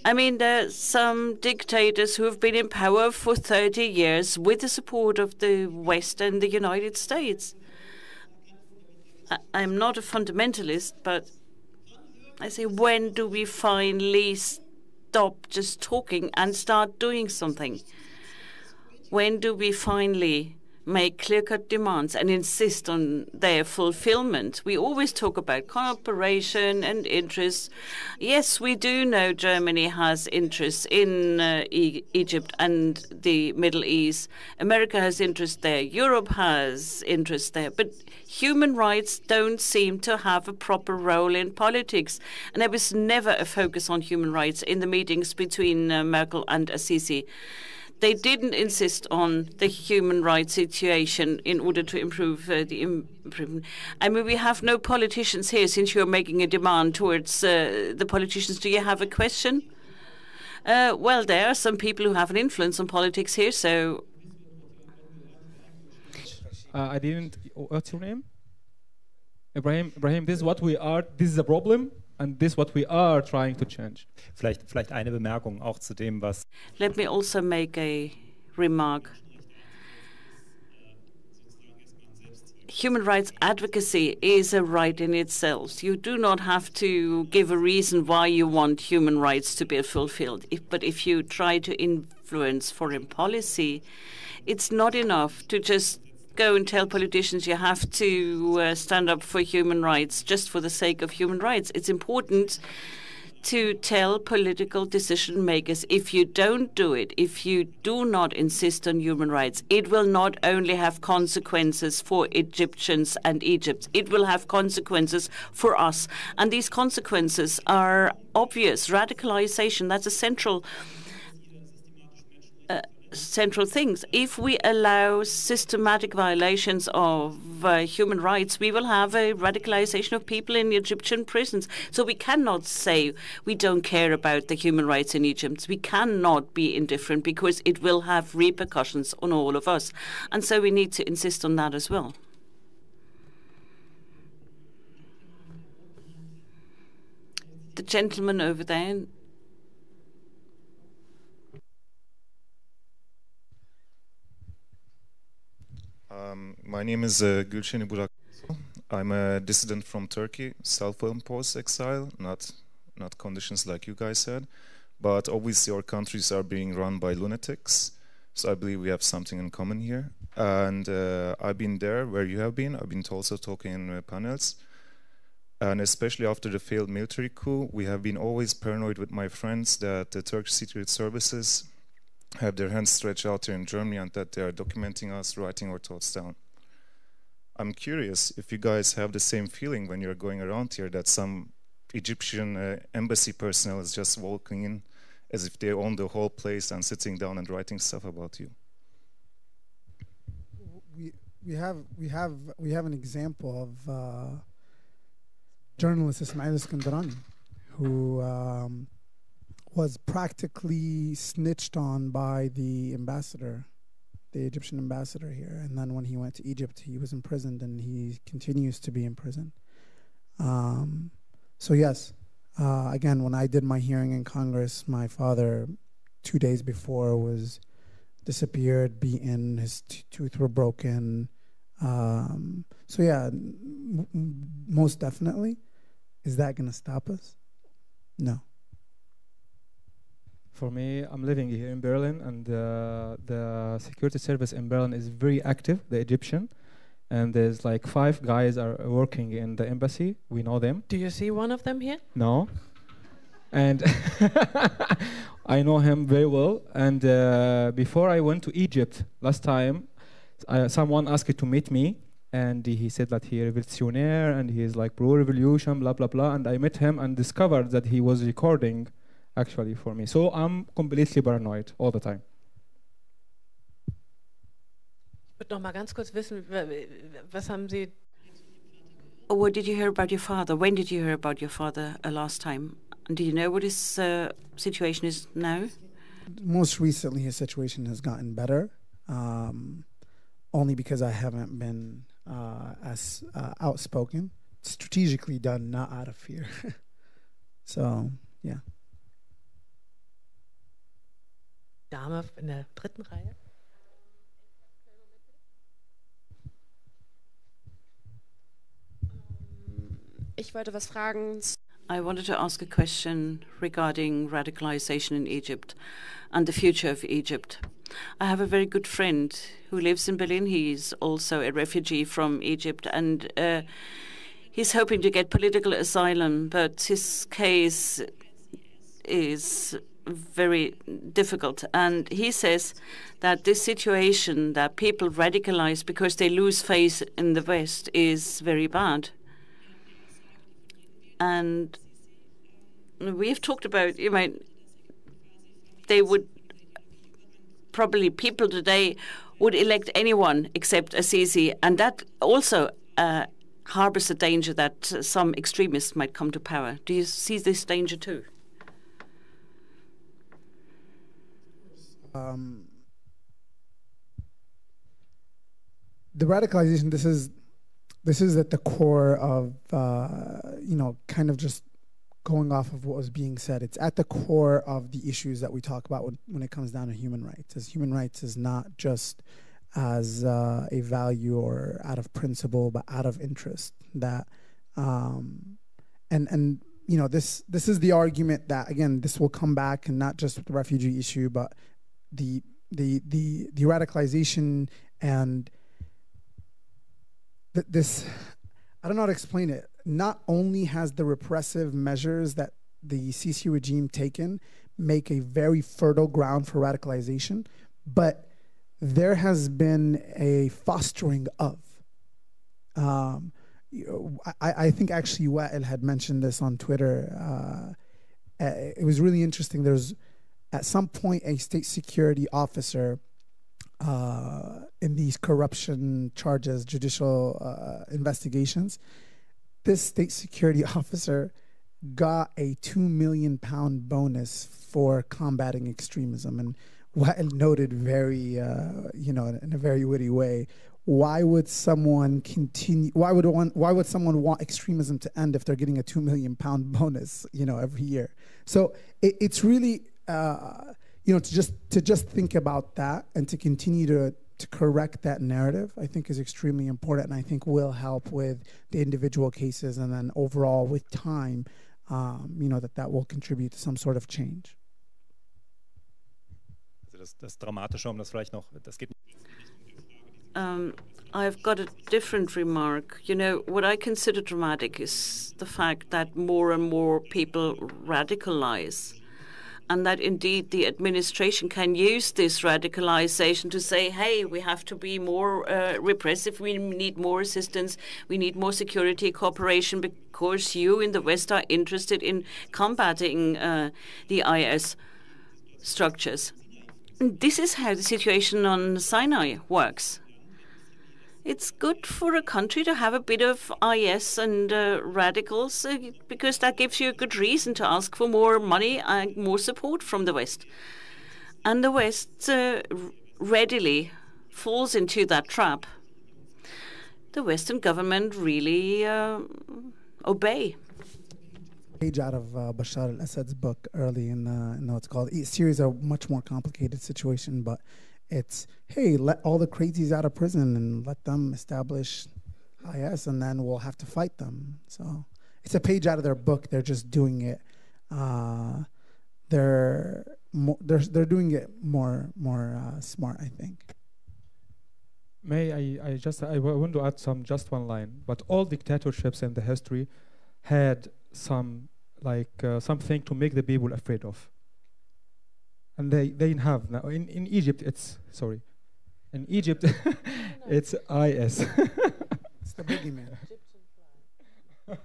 I mean, there are some dictators who have been in power for 30 years with the support of the West and the United States. I'm not a fundamentalist, but I say, when do we finally stop just talking and start doing something? When do we finally make clear-cut demands and insist on their fulfillment. We always talk about cooperation and interests. Yes, we do know Germany has interests in uh, e Egypt and the Middle East. America has interests there. Europe has interests there. But human rights don't seem to have a proper role in politics. And there was never a focus on human rights in the meetings between uh, Merkel and Al-Sisi. They didn't insist on the human rights situation in order to improve uh, the improvement. I mean, we have no politicians here since you're making a demand towards uh, the politicians. Do you have a question? Uh, well, there are some people who have an influence on politics here, so. Uh, I didn't. What's your name? Ibrahim. Ibrahim, this is what we are. This is a problem. And this what we are trying to change. Vielleicht, vielleicht eine Bemerkung auch zu dem, was. Let me also make a remark. Human rights advocacy is a right in itself. You do not have to give a reason why you want human rights to be fulfilled. If, but if you try to influence foreign policy, it's not enough to just go and tell politicians you have to uh, stand up for human rights just for the sake of human rights. It's important to tell political decision makers if you don't do it, if you do not insist on human rights, it will not only have consequences for Egyptians and Egypt, it will have consequences for us. And these consequences are obvious. Radicalization, that's a central central things. If we allow systematic violations of uh, human rights, we will have a radicalization of people in Egyptian prisons. So we cannot say we don't care about the human rights in Egypt. We cannot be indifferent because it will have repercussions on all of us. And so we need to insist on that as well. The gentleman over there Um, my name is uh, Gülşen Burak. I'm a dissident from Turkey, self-imposed exile, not not conditions like you guys said, but obviously our countries are being run by lunatics. So I believe we have something in common here. And uh, I've been there where you have been. I've been also talking in uh, panels. And especially after the failed military coup, we have been always paranoid with my friends that the Turkish secret services have their hands stretched out here in Germany and that they are documenting us, writing our thoughts down. I'm curious if you guys have the same feeling when you're going around here that some Egyptian uh, embassy personnel is just walking in as if they own the whole place and sitting down and writing stuff about you. We we have we have we have an example of uh, journalist Ismail Iskandarani, who um, was practically snitched on by the ambassador, the Egyptian ambassador here. And then when he went to Egypt, he was imprisoned, and he continues to be in prison. Um, so yes, uh, again, when I did my hearing in Congress, my father, two days before, was disappeared, beaten, his t- tooth were broken. Um, so yeah, m- most definitely. Is that going to stop us? No. For me, I'm living here in Berlin, and uh, the security service in Berlin is very active, the Egyptian. And there's like five guys are working in the embassy. We know them. Do you see one of them here? No. And I know him very well. And uh, before I went to Egypt last time, uh, someone asked to meet me, and he said that he revolutionaire and he is like pro revolution, blah blah blah. And I met him and discovered that he was recording, actually for me. So I'm completely paranoid all the time. Ich würde noch mal ganz kurz wissen, was haben Sie What did you hear about your father? When did you hear about your father uh, last time? And do you know what his uh, situation is now? Most recently, his situation has gotten better, um, only because I haven't been uh, as uh, outspoken. Strategically done, not out of fear. so, yeah. Dame in der dritten Reihe? Ich wollte was fragen. I wanted to ask a question regarding radicalization in Egypt and the future of Egypt. I have a very good friend who lives in Berlin. He's also a refugee from Egypt and uh, he's hoping to get political asylum, but his case is very difficult. And he says that this situation that people radicalize because they lose faith in the West is very bad. And we've talked about, you know, they would probably people today would elect anyone except Al-Sisi, and that also uh, harbors a danger that some extremists might come to power. Do you see this danger too? Um, the radicalization. This is this is at the core of uh, you know kind of just going off of what was being said. It's at the core of the issues that we talk about when, when it comes down to human rights. As human rights is not just as uh, a value or out of principle, but out of interest. That um, and and you know this this is the argument that again this will come back and not just with the refugee issue, but the the the the radicalization and th- this I don't know how to explain it. Not only has the repressive measures that the Sisi regime taken make a very fertile ground for radicalization, but there has been a fostering of. Um, I, I think actually Wael had mentioned this on Twitter. Uh, it was really interesting. There's at some point a state security officer uh, in these corruption charges, judicial uh, investigations. This state security officer got a two million pound bonus for combating extremism, and Wael noted very, uh, you know, in a very witty way. Why would someone continue? Why would one? Why would someone want extremism to end if they're getting a two million pound bonus, you know, every year? So it, it's really uh, you know to just to just think about that and to continue to to correct that narrative i think is extremely important and i think will help with the individual cases and then overall with time um, you know that that will contribute to some sort of change das, das Dramatische, um das vielleicht noch, das geht Um, I've got a different remark. You know, what I consider dramatic is the fact that more and more people radicalize. And that indeed the administration can use this radicalization to say, hey, we have to be more uh, repressive, we need more assistance, we need more security cooperation because you in the West are interested in combating uh, the IS structures. This is how the situation on Sinai works. It's good for a country to have a bit of IS and uh, radicals uh, because that gives you a good reason to ask for more money and more support from the West. And the West uh, readily falls into that trap. The Western government really uh, obey page out of uh, Bashar al-Assad's book early in, uh, in what's called Syria's a much more complicated situation, but it's hey, let all the crazies out of prison and let them establish IS, and then we'll have to fight them. So it's a page out of their book. They're just doing it. Uh, they're they're they're doing it more more uh, smart, I think. May I, I just I want to add some just one line. But all dictatorships in the history had some like uh, something to make the people afraid of. And they they have now in in Egypt it's sorry, in Egypt it's IS. it's the boogeyman.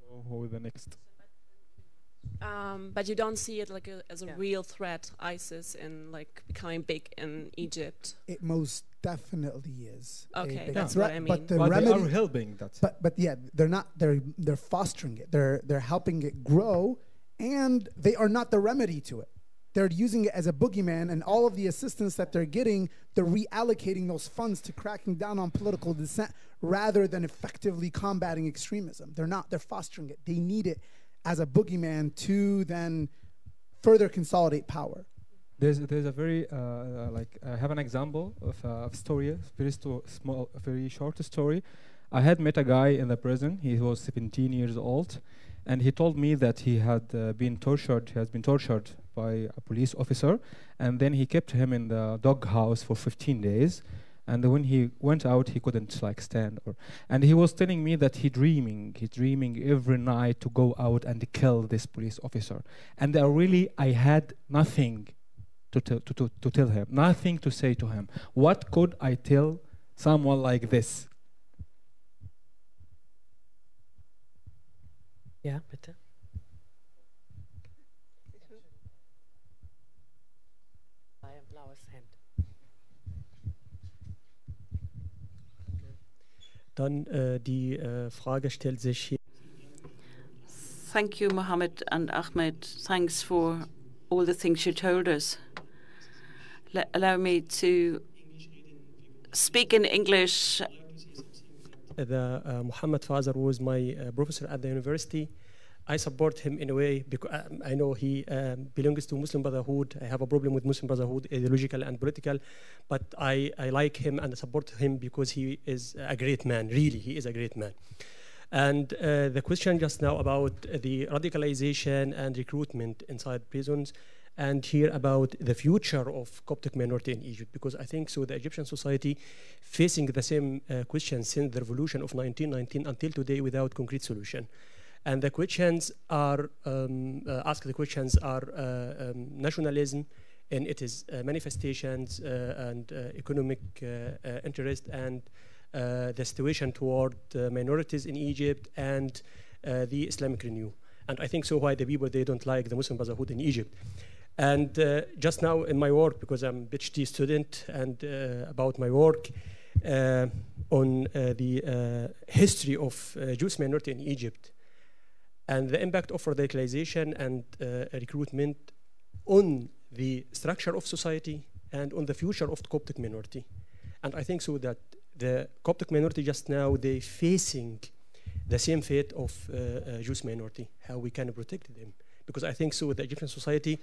so who the next? Um, but you don't see it like a, as a yeah. real threat, ISIS, in like becoming big in Egypt. It most definitely is. Okay, a, that's what I mean. But the well, remedy, they are helping that. But but yeah, they're not. They're they're fostering it. They're they're helping it grow, and they are not the remedy to it. They're using it as a boogeyman, and all of the assistance that they're getting, they're reallocating those funds to cracking down on political dissent rather than effectively combating extremism. They're not. They're fostering it. They need it as a boogeyman to then further consolidate power. There's there's a very uh, uh, like I have an example of a story, very sto small, very short story. I had met a guy in the prison. He was 17 years old, and he told me that he had uh, been tortured. He has been tortured by a police officer, and then he kept him in the dog house for 15 days and when he went out he couldn't like stand or and he was telling me that he dreaming he's dreaming every night to go out and kill this police officer. And I really i had nothing to, to, to, to tell him nothing to say to him. What could i tell someone like this? Yeah bitte uh, Dann äh, die äh, Frage stellt sich hier. Thank you, Mohammed and Ahmed. Thanks for all the things you told us. Le allow me to speak in English. The uh, Muhammad father was my uh, professor at the university. I support him in a way because um, I know he um, belongs to Muslim Brotherhood. I have a problem with Muslim Brotherhood, ideological and political, but I, I like him and support him because he is a great man. Really, he is a great man. And uh, the question just now about the radicalization and recruitment inside prisons, and here about the future of Coptic minority in Egypt, because I think so the Egyptian society facing the same uh, question since the revolution of 1919 until today without concrete solution. And the questions are, um, uh, asked the questions are uh, um, nationalism, and it is uh, manifestations uh, and uh, economic uh, interest and the situation toward minorities in Egypt and the Islamic Renew. And I think so why the people, they don't like the Muslim Brotherhood in Egypt. And just now in my work, because I'm a PhD student and about my work, on the history of Jewish minority in Egypt, and the impact of radicalization and uh, recruitment on the structure of society and on the future of the Coptic minority. And I think so that the Coptic minority just now, they facing the same fate of uh, uh, Jewish minority, how we can protect them. Because I think so the Egyptian society,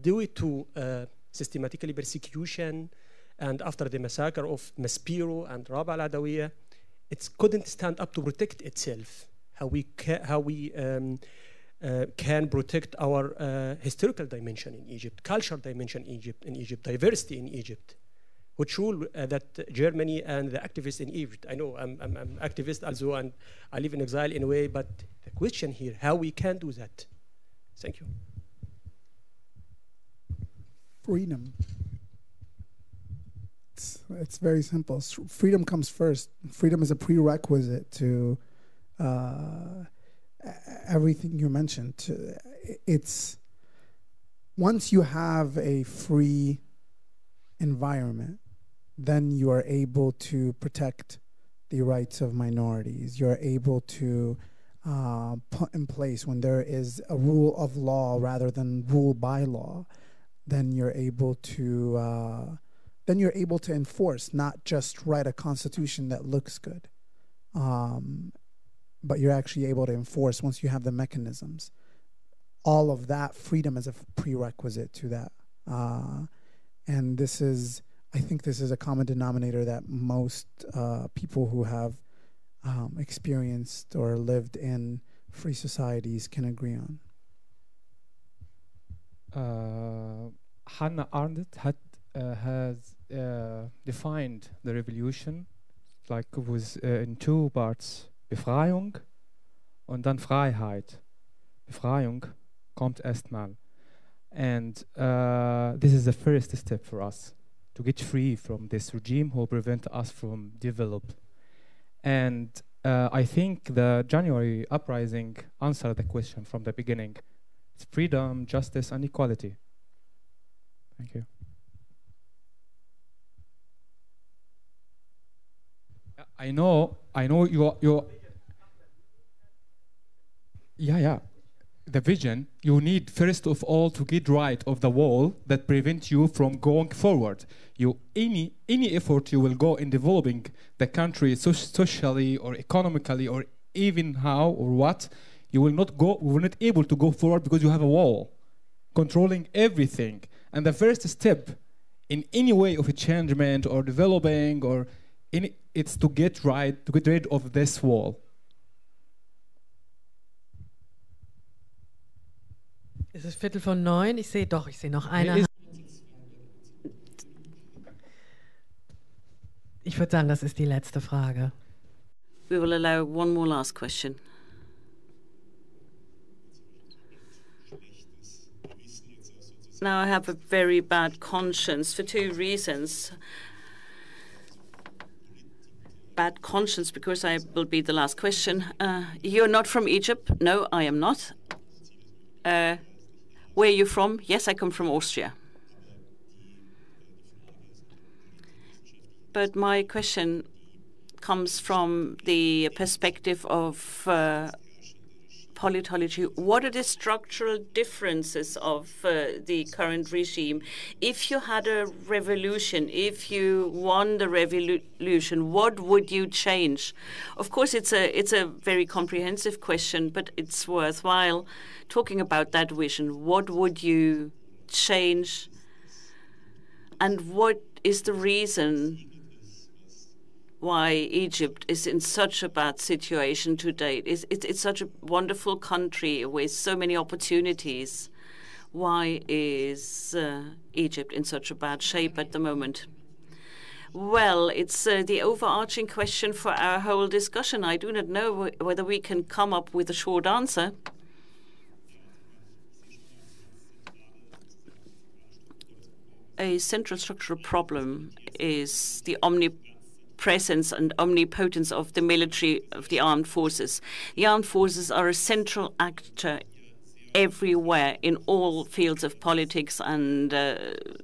due to uh, systematically persecution and after the massacre of Maspero and Rabaa al-Adawiyya, it couldn't stand up to protect itself how we ca- how we um, uh, can protect our uh, historical dimension in Egypt, cultural dimension in Egypt, in Egypt, diversity in Egypt. which rule uh, that Germany and the activists in Egypt. I know I'm, I'm, I'm activist also, and I live in exile in a way. But the question here, how we can do that? Thank you. Freedom. It's, it's very simple. Freedom comes first. Freedom is a prerequisite to uh, everything you mentioned. It's once you have a free environment, then you are able to protect the rights of minorities. You're able to uh, put in place when there is a rule of law rather than rule by law. Then you're able to uh, then you're able to enforce, not just write a constitution that looks good, um, but you're actually able to enforce once you have the mechanisms. All of that freedom is a prerequisite to that, uh, and this is, I think, this is a common denominator that most uh, people who have um, experienced or lived in free societies can agree on. Uh, Hannah Arendt had, uh, has uh, defined the revolution like was uh, in two parts Befreiung und dann Freiheit. Befreiung kommt erstmal. And uh, this is the first step for us to get free from this regime who prevent us from develop. And uh, I think the January uprising answered the question from the beginning. It's freedom, justice, and equality. Thank you. I know, I know you you yeah, yeah. The vision, you need first of all to get right of the wall that prevents you from going forward. You any any effort you will go in developing the country so socially or economically or even how or what, you will not go you will not able to go forward because you have a wall controlling everything. And the first step in any way of a changement or developing or any it's to get right, to get rid of this wall. Es ist Viertel von neun. Ich sehe doch, ich sehe noch eine. Ich würde sagen, das ist die letzte Frage. We will allow one more last question. Now I have a very bad conscience for two reasons bad conscience because I will be the last question. Uh, you're not from Egypt? No, I am not. Uh, where are you from? Yes, I come from Austria. But my question comes from the perspective of uh, politology, what are the structural differences of uh, the current regime? If you had a revolution, if you won the revolution, what would you change? Of course, it's a it's a very comprehensive question, but it's worthwhile talking about that vision. What would you change? And what is the reason why Egypt is in such a bad situation today. It's, it's, it's such a wonderful country with so many opportunities. Why is uh, Egypt in such a bad shape at the moment? Well, it's uh, the overarching question for our whole discussion. I do not know whether we can come up with a short answer. A central structural problem is the omnipresent presence and omnipotence of the military, of the armed forces. The armed forces are a central actor everywhere in all fields of politics and uh,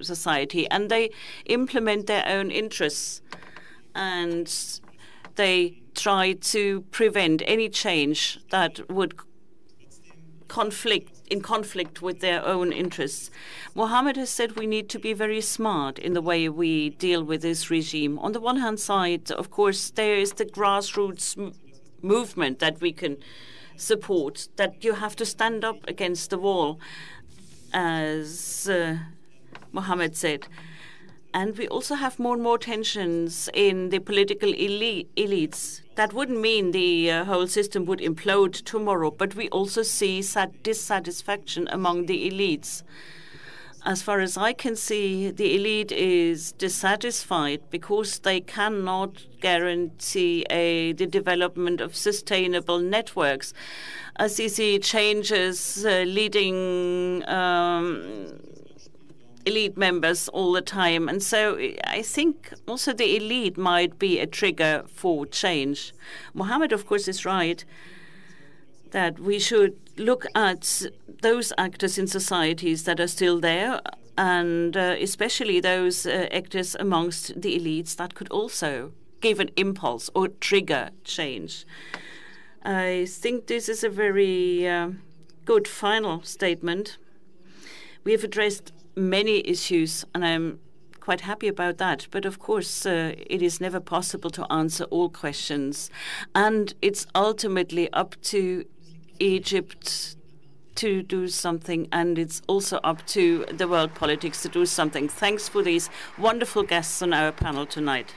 society, and they implement their own interests and they try to prevent any change that would conflict in conflict with their own interests. Mohammed has said we need to be very smart in the way we deal with this regime. On the one hand side, of course, there is the grassroots movement that we can support, that you have to stand up against the wall, as uh, Mohammed said. And we also have more and more tensions in the political elite, elites that wouldn't mean the uh, whole system would implode tomorrow, but we also see dissatisfaction among the elites. as far as I can see, the elite is dissatisfied because they cannot guarantee a, the development of sustainable networks. As you see changes uh, leading um, elite members all the time. And so I think also the elite might be a trigger for change. Mohammed, of course, is right that we should look at those actors in societies that are still there, and uh, especially those uh, actors amongst the elites that could also give an impulse or trigger change. I think this is a very uh, good final statement. We have addressed many issues, and I'm quite happy about that. But of course, uh, it is never possible to answer all questions. And it's ultimately up to Egypt to do something, and it's also up to the world politics to do something. Thanks for these wonderful guests on our panel tonight.